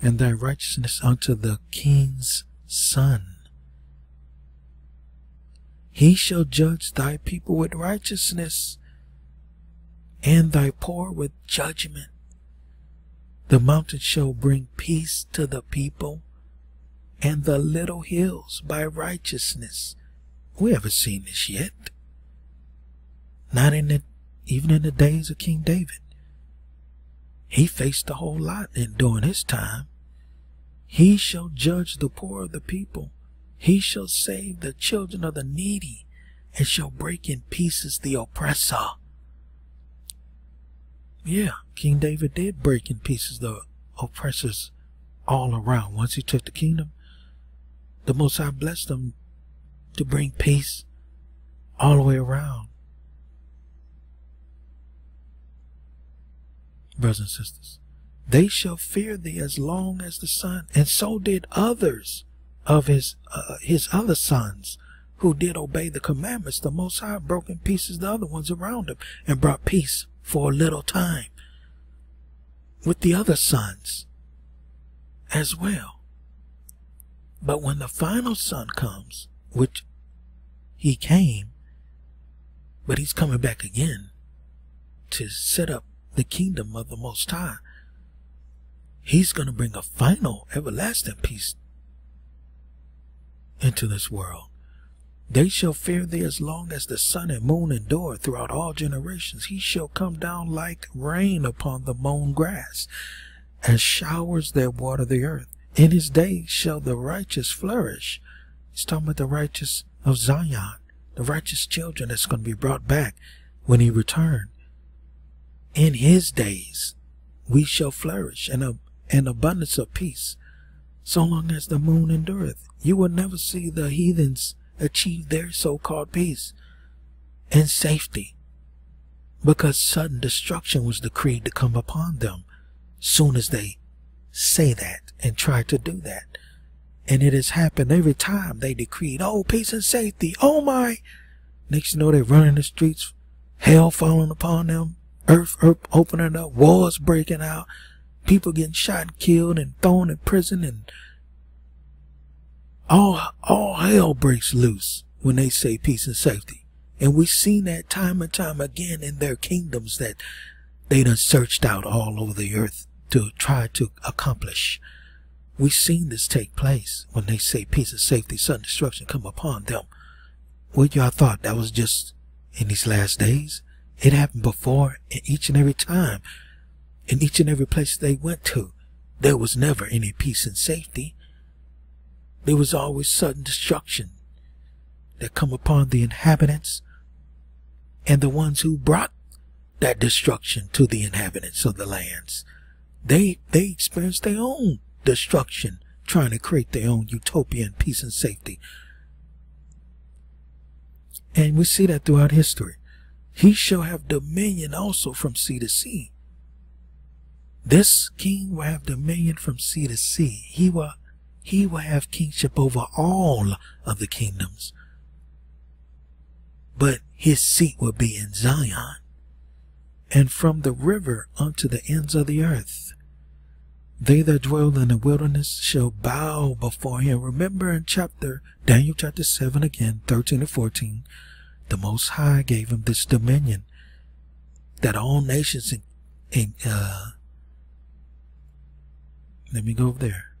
and thy righteousness unto the king's Son. He shall judge thy people with righteousness, and thy poor with judgment. The mountains shall bring peace to the people, and the little hills by righteousness. We haven't seen this yet. Not in the, even in the days of King David. He faced a whole lot in during his time. He shall judge the poor of the people. He shall save the children of the needy and shall break in pieces the oppressor. Yeah, King David did break in pieces the oppressors all around. Once he took the kingdom, the Most High blessed him to bring peace all the way around. Brothers and sisters, they shall fear thee as long as the sun, and so did others of his uh, his other sons who did obey the commandments. The Most High broke in pieces the other ones around him and brought peace for a little time with the other sons as well. But when the final son comes, which he came, but he's coming back again to set up the kingdom of the Most High, he's going to bring a final everlasting peace into this world. They shall fear thee as long as the sun and moon endure throughout all generations. He shall come down like rain upon the mown grass, as showers that water the earth. In his days shall the righteous flourish. He's talking about the righteous of Zion, the righteous children that's going to be brought back when he return. In his days we shall flourish in a, an abundance of peace, so long as the moon endureth. You will never see the heathens achieve their so-called peace and safety because sudden destruction was decreed to come upon them soon as they say that and try to do that. And it has happened every time they decreed, oh, peace and safety. Oh my. Next you know, they're running the streets, hell falling upon them, earth, earth opening up, wars breaking out, people getting shot and killed and thrown in prison and all, all hell breaks loose when they say peace and safety. And we've seen that time and time again in their kingdoms that they done searched out all over the earth to try to accomplish. We've seen this take place when they say peace and safety, sudden destruction come upon them. What y'all thought that was just in these last days? It happened before and each and every time. In each and every place they went to, there was never any peace and safety. There was always sudden destruction that come upon the inhabitants and the ones who brought that destruction to the inhabitants of the lands. They, they experienced their own destruction trying to create their own utopian peace and safety. And we see that throughout history. He shall have dominion also from sea to sea. This king will have dominion from sea to sea. He will he will have kingship over all of the kingdoms. But his seat will be in Zion, and from the river unto the ends of the earth. They that dwell in the wilderness shall bow before him. Remember in chapter, Daniel chapter 7 again, 13 and 14, the Most High gave him this dominion that all nations in, in uh, let me go over there.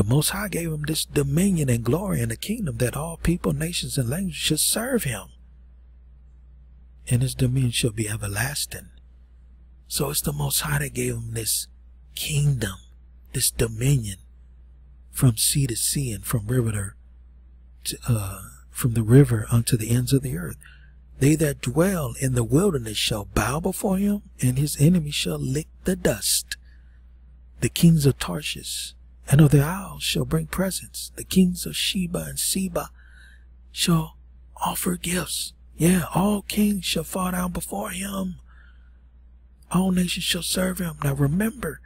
The Most High gave him this dominion and glory and the kingdom that all people, nations, and languages should serve him. And his dominion shall be everlasting. So it's the Most High that gave him this kingdom, this dominion from sea to sea and from river to, uh, from the river unto the ends of the earth. They that dwell in the wilderness shall bow before him, and his enemies shall lick the dust. The kings of Tarshish and of the isles shall bring presents. The kings of Sheba and Seba shall offer gifts. Yeah, all kings shall fall down before him. All nations shall serve him. Now remember,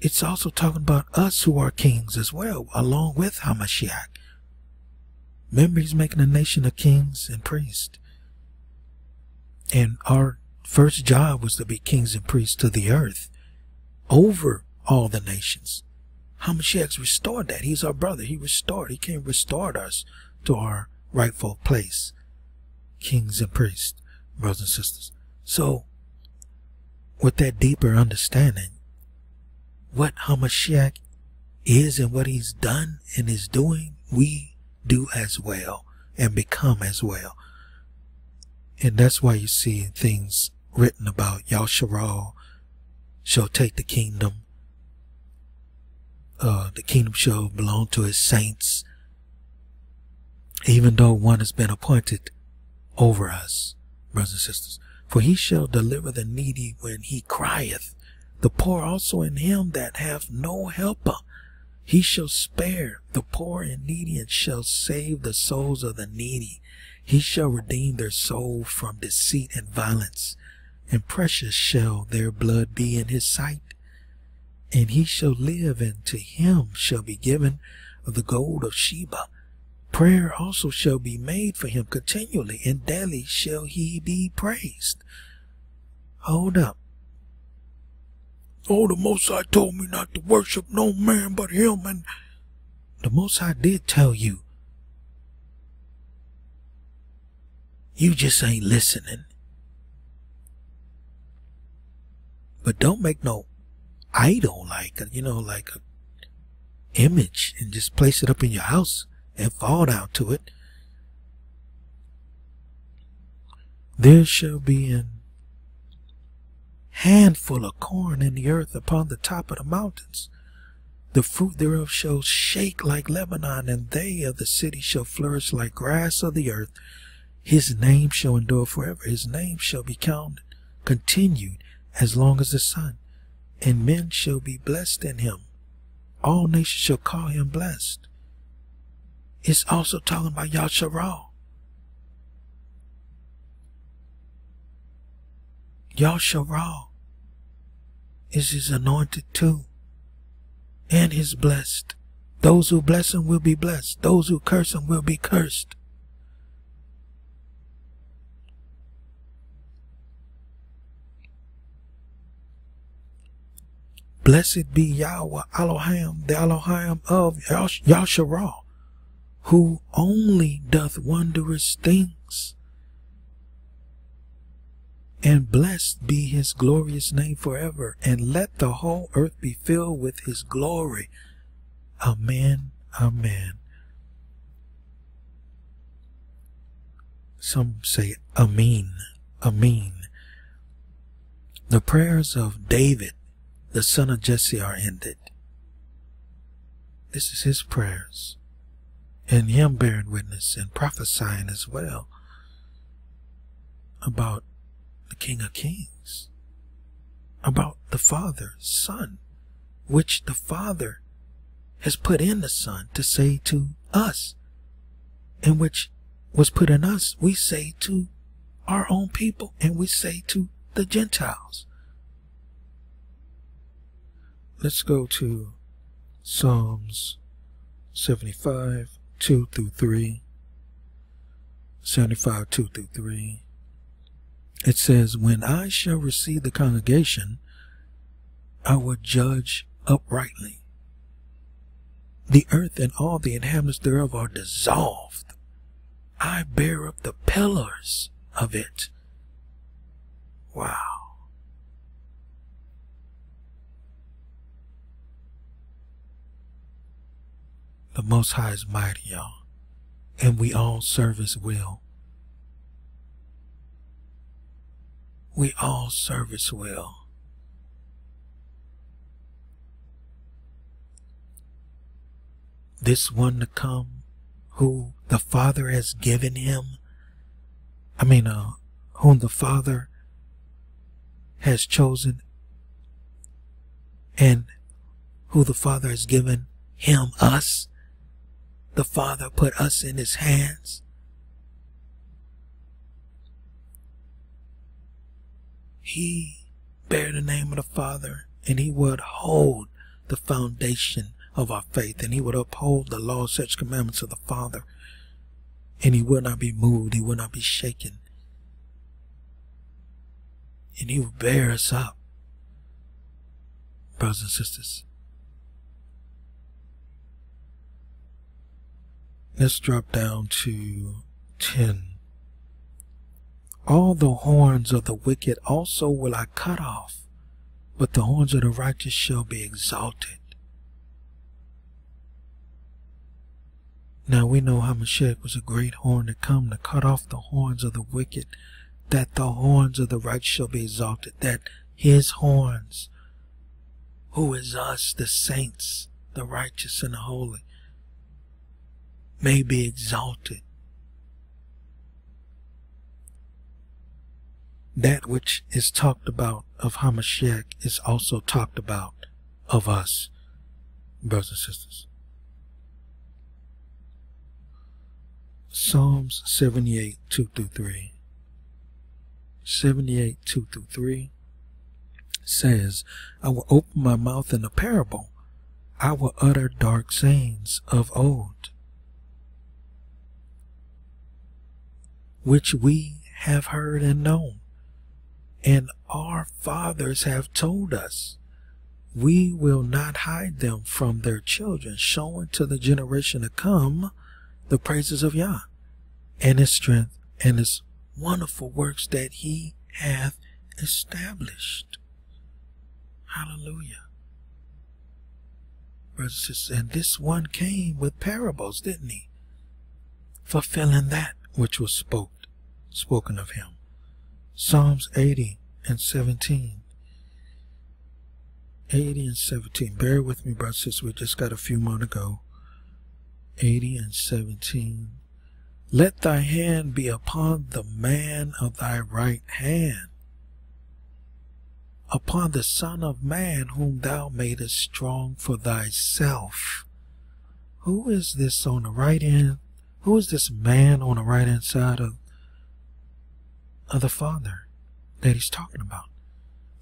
it's also talking about us who are kings as well, along with Hamashiach. Remember, he's making a nation of kings and priests. And our first job was to be kings and priests to the earth over all the nations. Hamashiach's restored that. He's our brother. He restored. He came restored us to our rightful place. Kings and priests, brothers and sisters. So, with that deeper understanding, what Hamashiach is and what he's done and is doing, we do as well and become as well. And that's why you see things written about Yasharal shall take the kingdom. Uh, the kingdom shall belong to his saints, even though one has been appointed over us, brothers and sisters. For he shall deliver the needy when he crieth, the poor also in him that have no helper. He shall spare the poor and needy and shall save the souls of the needy. He shall redeem their soul from deceit and violence, and precious shall their blood be in his sight. And he shall live, and to him shall be given of the gold of Sheba. Prayer also shall be made for him continually, and daily shall he be praised. Hold up. Oh, the Most High told me not to worship no man but him, and the Most High did tell you. You just ain't listening. But don't make no idol like you know, like a image and just place it up in your house and fall down to it. There shall be an handful of corn in the earth upon the top of the mountains. The fruit thereof shall shake like Lebanon, and they of the city shall flourish like grass of the earth. His name shall endure forever. His name shall be counted, continued as long as the sun, and men shall be blessed in him. All nations shall call him blessed. It's also talking about Yasharal. Yasharal is his anointed too, and his blessed. Those who bless him will be blessed. Those who curse him will be cursed. Blessed be Yahuah Elohim, the Elohim of Yasharal, who only doth wondrous things. And blessed be his glorious name forever, and let the whole earth be filled with his glory. Amen. Amen. Some say Amen. Amen. The prayers of David the son of Jesse are ended. This is his prayers, and him bearing witness and prophesying as well about the King of Kings, about the Father, Son, which the Father has put in the Son to say to us, and which was put in us, we say to our own people, and we say to the Gentiles. Let's go to Psalms 75, 2 through 3. 75, 2 through 3. It says, When I shall receive the congregation, I will judge uprightly. The earth and all the inhabitants thereof are dissolved. I bear up the pillars of it. Wow. The Most High is mighty, y'all, and we all serve His will. We all serve His will. This one to come, who the Father has given him, I mean, uh, whom the Father has chosen, and who the Father has given him, us, the Father put us in his hands. He bear the name of the Father, and he would hold the foundation of our faith, and he would uphold the law, such commandments of the Father, and he would not be moved, he would not be shaken, and he would bear us up, brothers and sisters. Let's drop down to 10. All the horns of the wicked also will I cut off, but the horns of the righteous shall be exalted. Now we know Hamashiach was a great horn to come to cut off the horns of the wicked, that the horns of the righteous shall be exalted, that his horns, who is us, the saints, the righteous and the holy, may be exalted. That which is talked about of Hamashiach is also talked about of us, brothers and sisters. Psalms 78, 2 through 3. 78, 2 through 3 says, I will open my mouth in a parable. I will utter dark sayings of old, which we have heard and known, and our fathers have told us. We will not hide them from their children, showing to the generation to come the praises of Yah and his strength and his wonderful works that he hath established. Hallelujah. And and this one came with parables, didn't he? Fulfilling that which was spoke, spoken of him. Psalms 80 and 17. 80 and 17. Bear with me, brothers and sisters. We just got a few more to go. 80 and 17. Let thy hand be upon the man of thy right hand, upon the Son of Man whom thou madest strong for thyself. Who is this on the right hand? Who is this man on the right hand side of, of the Father that he's talking about?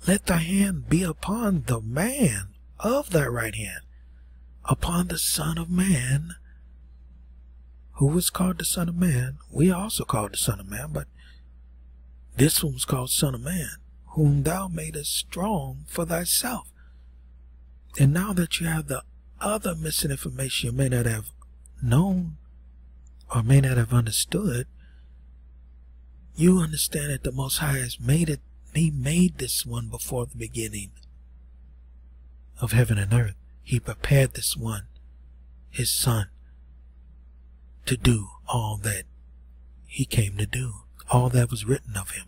Let thy hand be upon the man of thy right hand, upon the Son of Man who was called the Son of Man, we also called the Son of Man, but this one was called Son of Man, whom thou madest strong for thyself. And now that you have the other missing information you may not have known or may not have understood, you understand that the Most High has made it, He made this one before the beginning of heaven and earth. He prepared this one, His Son, to do all that he came to do, all that was written of him.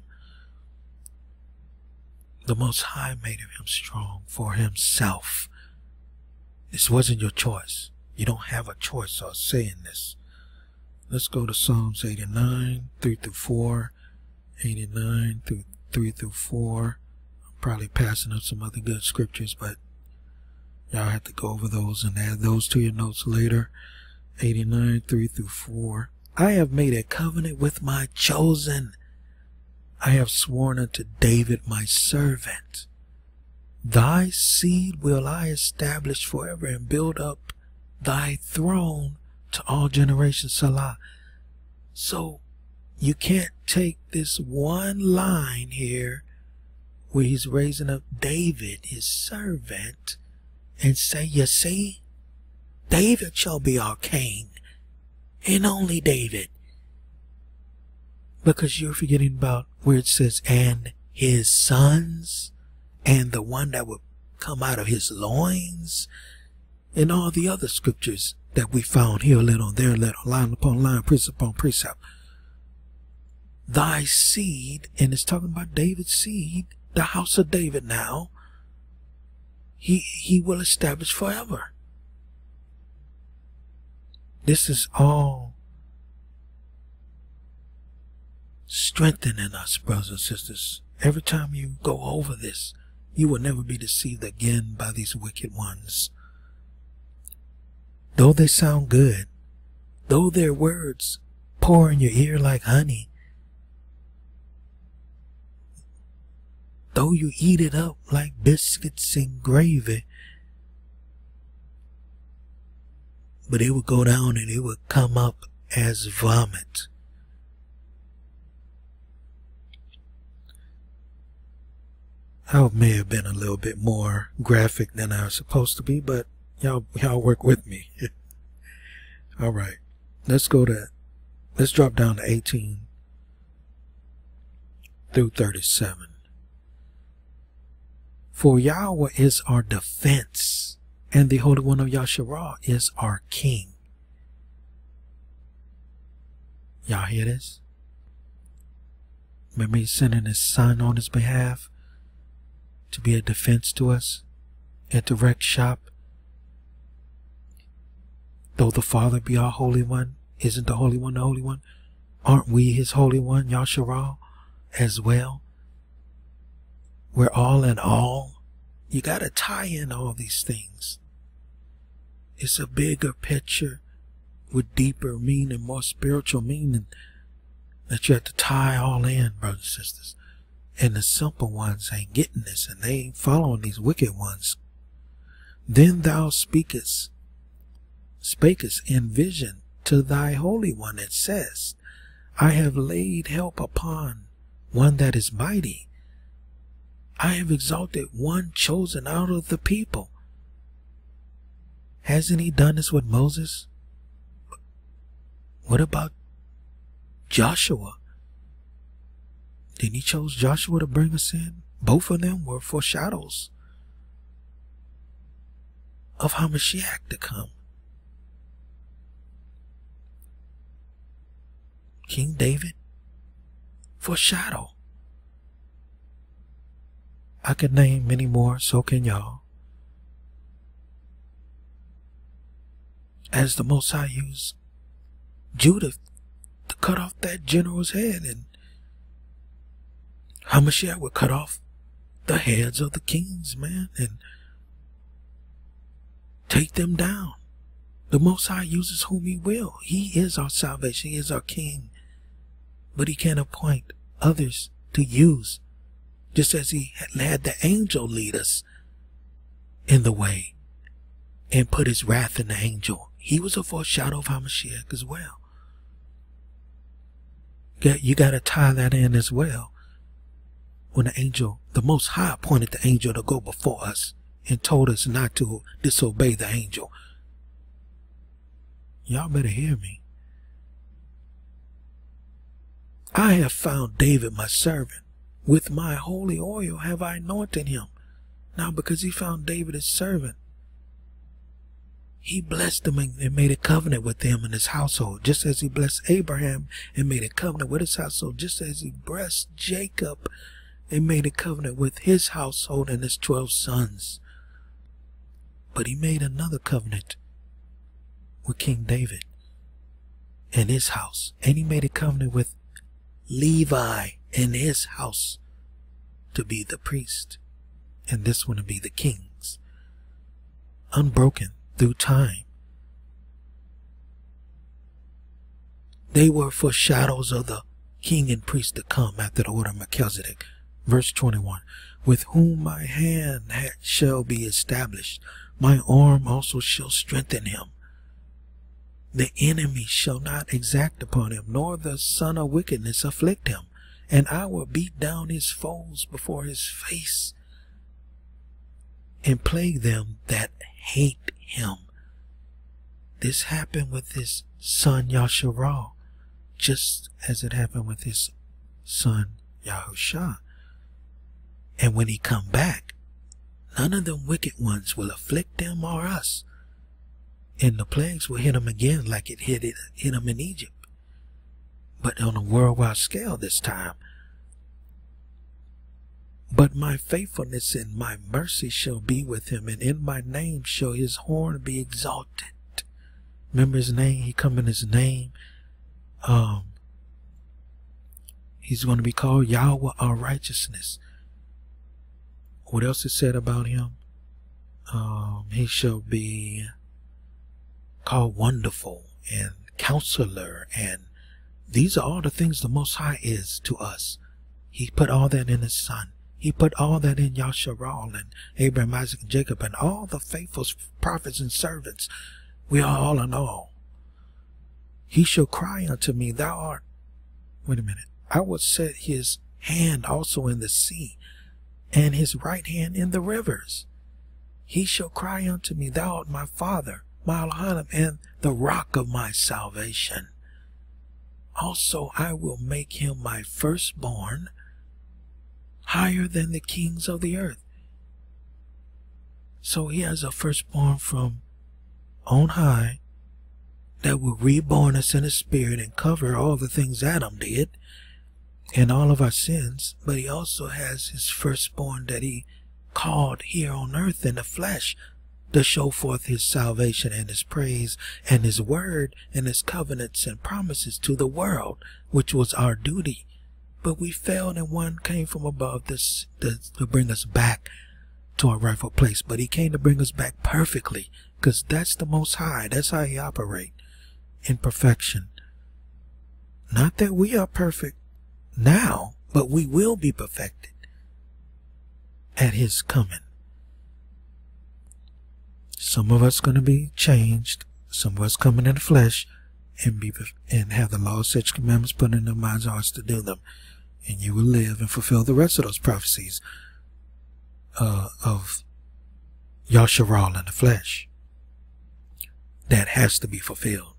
The Most High made him strong for himself. This wasn't your choice. You don't have a choice of saying this. Let's go to Psalms 89, 3 through 4, 89 through 3 through 4. I'm probably passing up some other good scriptures, but y'all have to go over those and add those to your notes later. 89, 3 through 4. I have made a covenant with my chosen. I have sworn unto David my servant. Thy seed will I establish forever and build up thy throne to all generations. Selah. So you can't take this one line here where he's raising up David, his servant, and say, you see, David shall be our king, and only David. Because you're forgetting about where it says, and his sons, and the one that would come out of his loins, and all the other scriptures that we found here little, there a little, line upon line, precept upon precept. Thy seed, and it's talking about David's seed, the house of David now, he, he will establish forever. This is all strengthening us, brothers and sisters. Every time you go over this, you will never be deceived again by these wicked ones. Though they sound good, though their words pour in your ear like honey, though you eat it up like biscuits and gravy, but it would go down and it would come up as vomit. I may have been a little bit more graphic than I was supposed to be, but y'all y'all work with me. [LAUGHS] All right. let's go to, let's drop down to 18 through 37. For Yahuah is our defense, and the Holy One of Yasharal is our King. Y'all hear this? Remember he's sending his son on his behalf to be a defense to us and to wreck shop. Though the Father be our Holy One, isn't the Holy One the Holy One? Aren't we his Holy One, Yasharal, as well? We're all in all. You gotta tie in all these things. It's a bigger picture with deeper meaning, more spiritual meaning that you have to tie all in, brothers and sisters. And the simple ones ain't getting this and they ain't following these wicked ones. Then thou speakest, spakest in vision to thy Holy One, it says, I have laid help upon one that is mighty. I have exalted one chosen out of the people. Hasn't he done this with Moses? What about Joshua? Didn't he chose Joshua to bring us in? Both of them were foreshadows of Hamashiach to come. King David, foreshadow. I could name many more, so can y'all. As the Most High used Judah to cut off that general's head, and Hamashiach would cut off the heads of the kings, man, and take them down. The Most High uses whom He will. He is our salvation. He is our King. But He can appoint others to use, just as He had the angel lead us in the way and put His wrath in the angel. He was a foreshadow of Hamashiach as well you got to tie that in as well. When the angel, the Most High appointed the angel to go before us and told us not to disobey the angel. Y'all better hear me. I have found David my servant. With my holy oil have I anointed him. Now because he found David his servant, he blessed him and made a covenant with him and his household, just as he blessed Abraham and made a covenant with his household, just as he blessed Jacob and made a covenant with his household and his twelve sons. But he made another covenant with King David and his house, and he made a covenant with Levi and his house to be the priest, and this one to be the kings. Unbroken through time. They were foreshadows of the king and priest to come after the order of Melchizedek. Verse 21 With whom my hand shall be established, my arm also shall strengthen him. The enemy shall not exact upon him, nor the son of wickedness afflict him. And I will beat down his foes before his face and plague them that hate him. This happened with his son Yasharal, just as it happened with his son Yahusha. And when he come back, none of them wicked ones will afflict them or us. And the plagues will hit them again like it hit, it, hit them in Egypt. But on a worldwide scale this time, but my faithfulness and my mercy shall be with him, and in my name shall his horn be exalted. Remember his name? He come in his name. Um, he's going to be called Yahuah our righteousness. What else is said about him? Um, he shall be called wonderful and counselor and these are all the things the most high is to us. He put all that in his son. He put all that in Yasharal and Abraham, Isaac, and Jacob, and all the faithful prophets and servants. We are all in all. He shall cry unto me, Thou art. Wait a minute. I will set his hand also in the sea, and his right hand in the rivers. He shall cry unto me, Thou art my Father, my Elohim, and the rock of my salvation. Also I will make him my firstborn, higher than the kings of the earth. So he has a firstborn from on high that will reborn us in the spirit and cover all the things Adam did and all of our sins, but he also has his firstborn that he called here on earth in the flesh to show forth his salvation and his praise and his word and his covenants and promises to the world, which was our duty. But we failed and one came from above this to, to bring us back to our rightful place. But he came to bring us back perfectly because that's the most high. That's how he operate in perfection. Not that we are perfect now, but we will be perfected at his coming. Some of us going to be changed. Some of us coming in the flesh and be and have the law, of such commandments put in their minds hearts to do them, and you will live and fulfill the rest of those prophecies uh, of Yasharal in the flesh. That has to be fulfilled.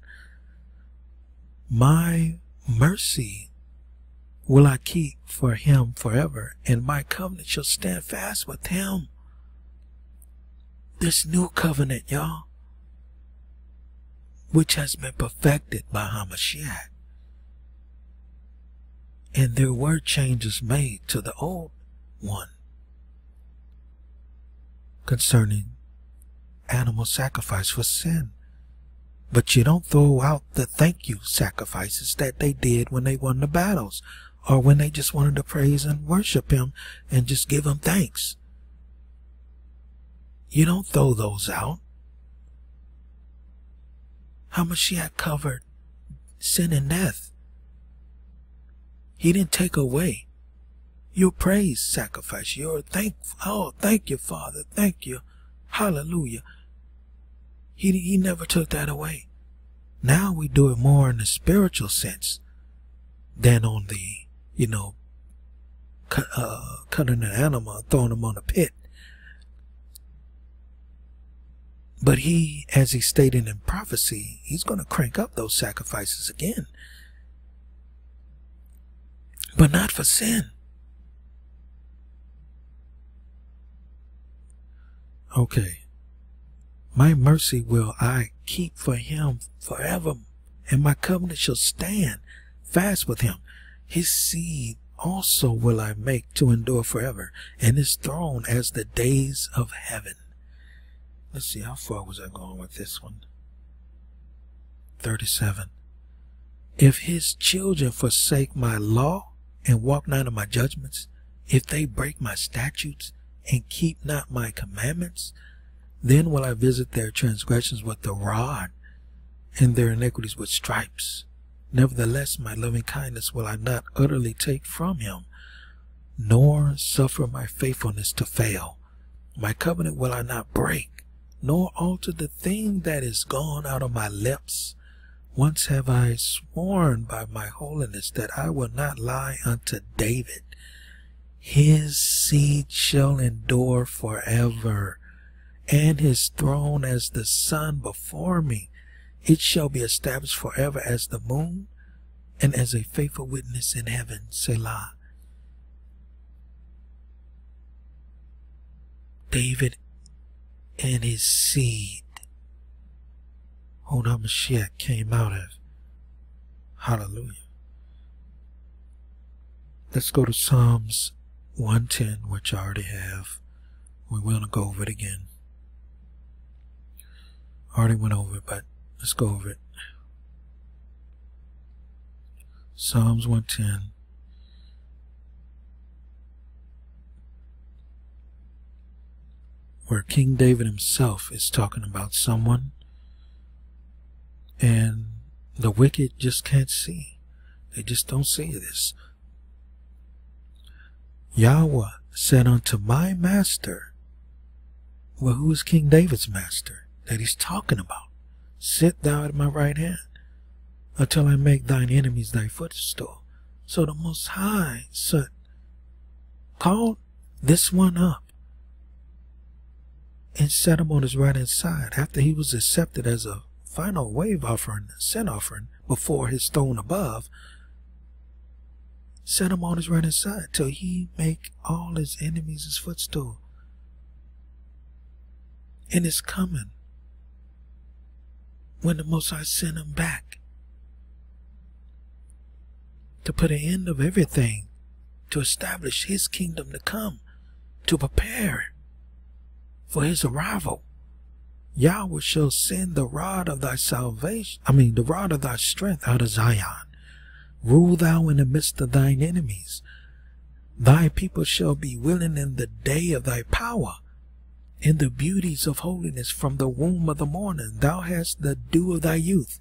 My mercy will I keep for him forever, and my covenant shall stand fast with him this new covenant, y'all, which has been perfected by Hamashiach. And there were changes made to the old one concerning animal sacrifice for sin. But you don't throw out the thank you sacrifices that they did when they won the battles or when they just wanted to praise and worship him and just give him thanks. You don't throw those out. Hamashiach covered sin and death. He didn't take away your praise sacrifice, your thank, oh, thank you, Father, thank you, hallelujah. He, he never took that away. Now we do it more in the spiritual sense than on the, you know, cut, uh, cutting an animal, throwing him on a pit. But he, as he stated in prophecy, he's going to crank up those sacrifices again. But not for sin. Okay. My mercy will I keep for him forever, and my covenant shall stand fast with him. His seed also will I make to endure forever, and his throne as the days of heaven. Let's see, how far was I going with this one? 37. If his children forsake my law and walk not in my judgments, if they break my statutes and keep not my commandments, then will I visit their transgressions with the rod and their iniquities with stripes. Nevertheless, my loving kindness will I not utterly take from him, nor suffer my faithfulness to fail. My covenant will I not break, nor alter the thing that is gone out of my lips. Once have I sworn by my holiness that I will not lie unto David. His seed shall endure forever, and his throne as the sun before me. It shall be established forever as the moon, and as a faithful witness in heaven. Selah. David and his seed. Honah Mashiach came out of. Hallelujah. Let's go to Psalms 110, which I already have. Going to go over it again. I already went over it, but let's go over it. Psalms 110. where King David himself is talking about someone and the wicked just can't see. They just don't see this. Yahuah said unto my master, well, who is King David's master that he's talking about? Sit thou at my right hand until I make thine enemies thy footstool. So the Most High said, call this one up and set him on his right hand side after he was accepted as a final wave offering, sin offering before his throne above. Set him on his right hand side till he make all his enemies his footstool. And it's coming when the Most High sent him back to put an end of everything, to establish his kingdom to come, to prepare for his arrival. Yahuah shall send the rod of thy salvation, I mean, the rod of thy strength out of Zion. Rule thou in the midst of thine enemies. Thy people shall be willing in the day of thy power in the beauties of holiness from the womb of the morning. Thou hast the dew of thy youth.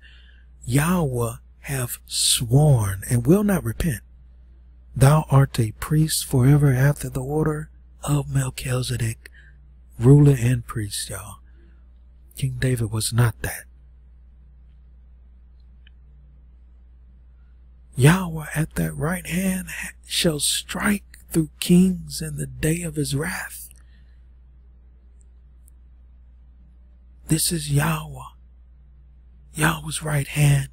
Yahuah have sworn and will not repent. Thou art a priest forever after the order of Melchizedek, ruler and priest, y'all. King David was not that. Yahuah at that right hand shall strike through kings in the day of his wrath. This is Yahuah, Yahuah's right hand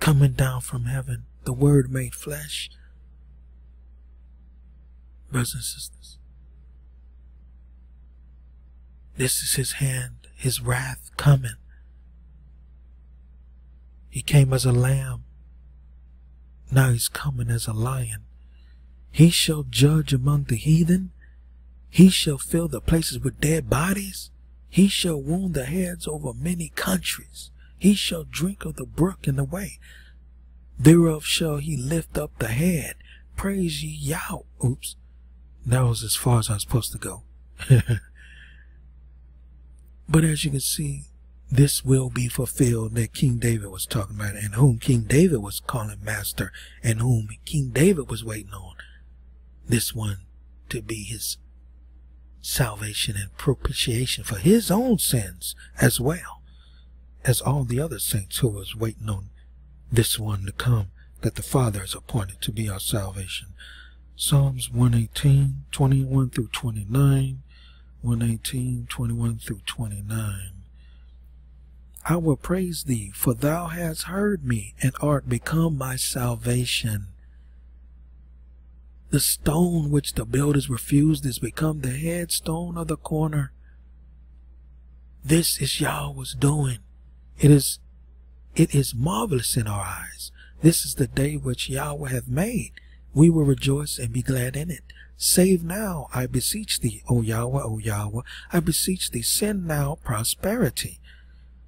coming down from heaven, the Word made flesh. Brothers and sisters, this is His hand, His wrath coming. He came as a lamb. Now he's coming as a lion. He shall judge among the heathen. He shall fill the places with dead bodies. He shall wound the heads over many countries. He shall drink of the brook in the way. Thereof shall he lift up the head. Praise ye Yahuah. Oops. That was as far as I was supposed to go. [LAUGHS] but as you can see, this will be fulfilled that King David was talking about and whom King David was calling master and whom King David was waiting on. This one to be his salvation and propitiation for his own sins as well as all the other saints who was waiting on this one to come that the Father has appointed to be our salvation. Psalms 118, 21 through 29, 118, 21 through 29. I will praise thee, for thou hast heard me, and art become my salvation. The stone which the builders refused is become the headstone of the corner. This is Yahuah's doing. It is, it is marvelous in our eyes. This is the day which Yahuah hath made. We will rejoice and be glad in it. Save now, I beseech thee, O Yahuah, O Yahuah, I beseech thee, send now prosperity.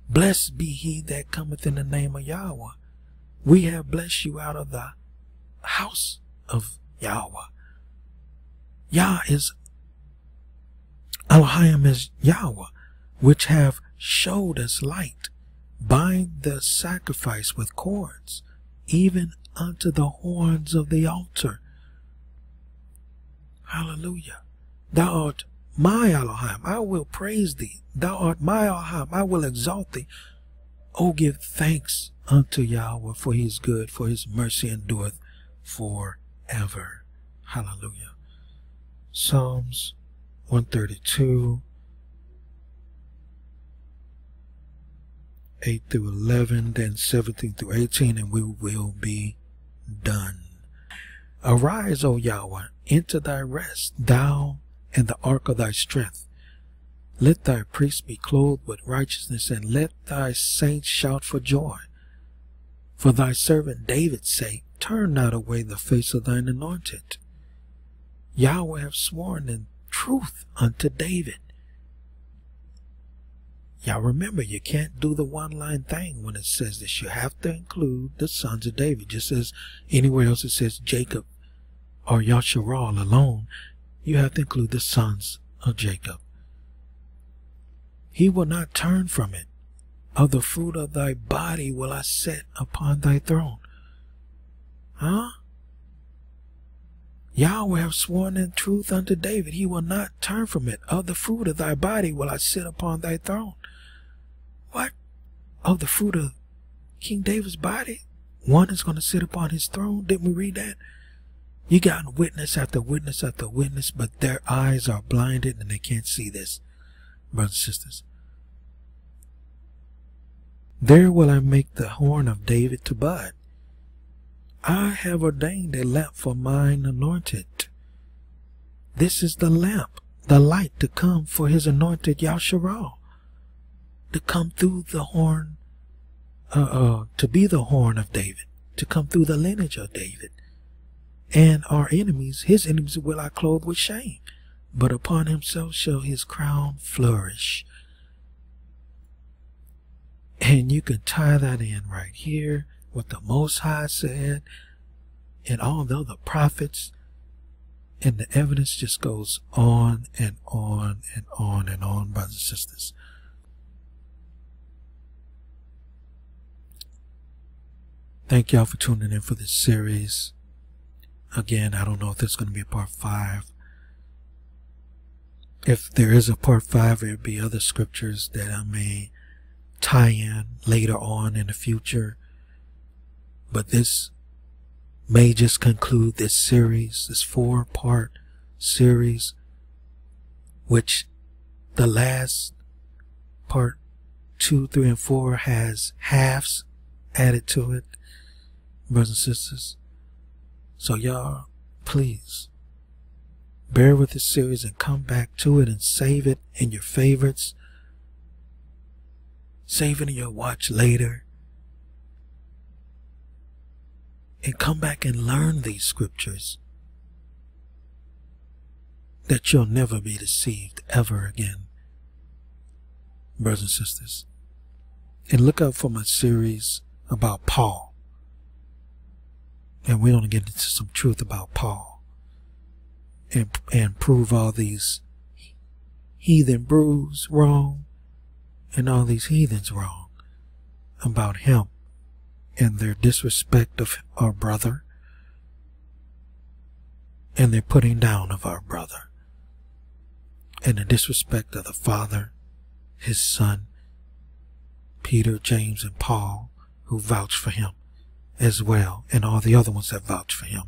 Blessed be he that cometh in the name of Yahuah. We have blessed you out of the house of Yahuah. Yah is Elohim is Yahuah, which have showed us light. Bind the sacrifice with cords, even unto the horns of the altar. Hallelujah. Thou art my Elohim. I will praise thee. Thou art my Elohim. I will exalt thee. Oh, give thanks unto Yahuah, for he is good, for his mercy endureth for ever. Hallelujah. Psalms 132, 8 through 11, then 17 through 18, and we will be done. Arise, O Yahuah, into thy rest, thou and the ark of thy strength. Let thy priests be clothed with righteousness, and let thy saints shout for joy. For thy servant David's sake, turn not away the face of thine anointed. Yahuah have sworn in truth unto David. Y'all remember, you can't do the one line thing when it says this. You have to include the sons of David. Just as anywhere else it says Jacob or Yasharal alone, you have to include the sons of Jacob. He will not turn from it. Of the fruit of thy body will I set upon thy throne. Huh? Yahuah have sworn in truth unto David, he will not turn from it. Of the fruit of thy body will I sit upon thy throne. What? Of the fruit of King David's body? One is going to sit upon his throne. Didn't we read that? You got witness after witness after witness, but their eyes are blinded and they can't see this. brothers and sisters. There will I make the horn of David to bud. I have ordained a lamp for mine anointed. This is the lamp, the light to come for his anointed Yasharal, to come through the horn, uh, uh, to be the horn of David, to come through the lineage of David. And our enemies, his enemies will I clothe with shame, but upon himself shall his crown flourish. And you can tie that in right here, what the Most High said, and all the other prophets, and the evidence just goes on and on and on and on, brothers and sisters. Thank y'all for tuning in for this series. Again, I don't know if there's going to be a part five. If there is a part five, there'll be other scriptures that I may tie in later on in the future. But this may just conclude this series, this four part series, which the last part two, three, and four has halves added to it, brothers and sisters. So y'all, please bear with this series and come back to it and save it in your favorites. Save it in your watch later. And come back and learn these scriptures that you'll never be deceived ever again. Brothers and sisters. And look out for my series about Paul. And we're going to get into some truth about Paul. And, and prove all these heathen brews wrong and all these heathens wrong about him and their disrespect of our brother and their putting down of our brother and the disrespect of the Father, his Son, Peter, James, and Paul, who vouched for him as well, and all the other ones that vouched for him.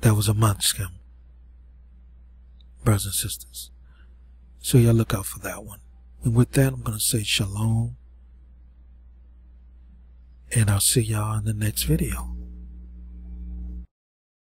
That was amongst him, brothers and sisters. So y'all look out for that one. And with that, I'm going to say shalom. And I'll see y'all in the next video.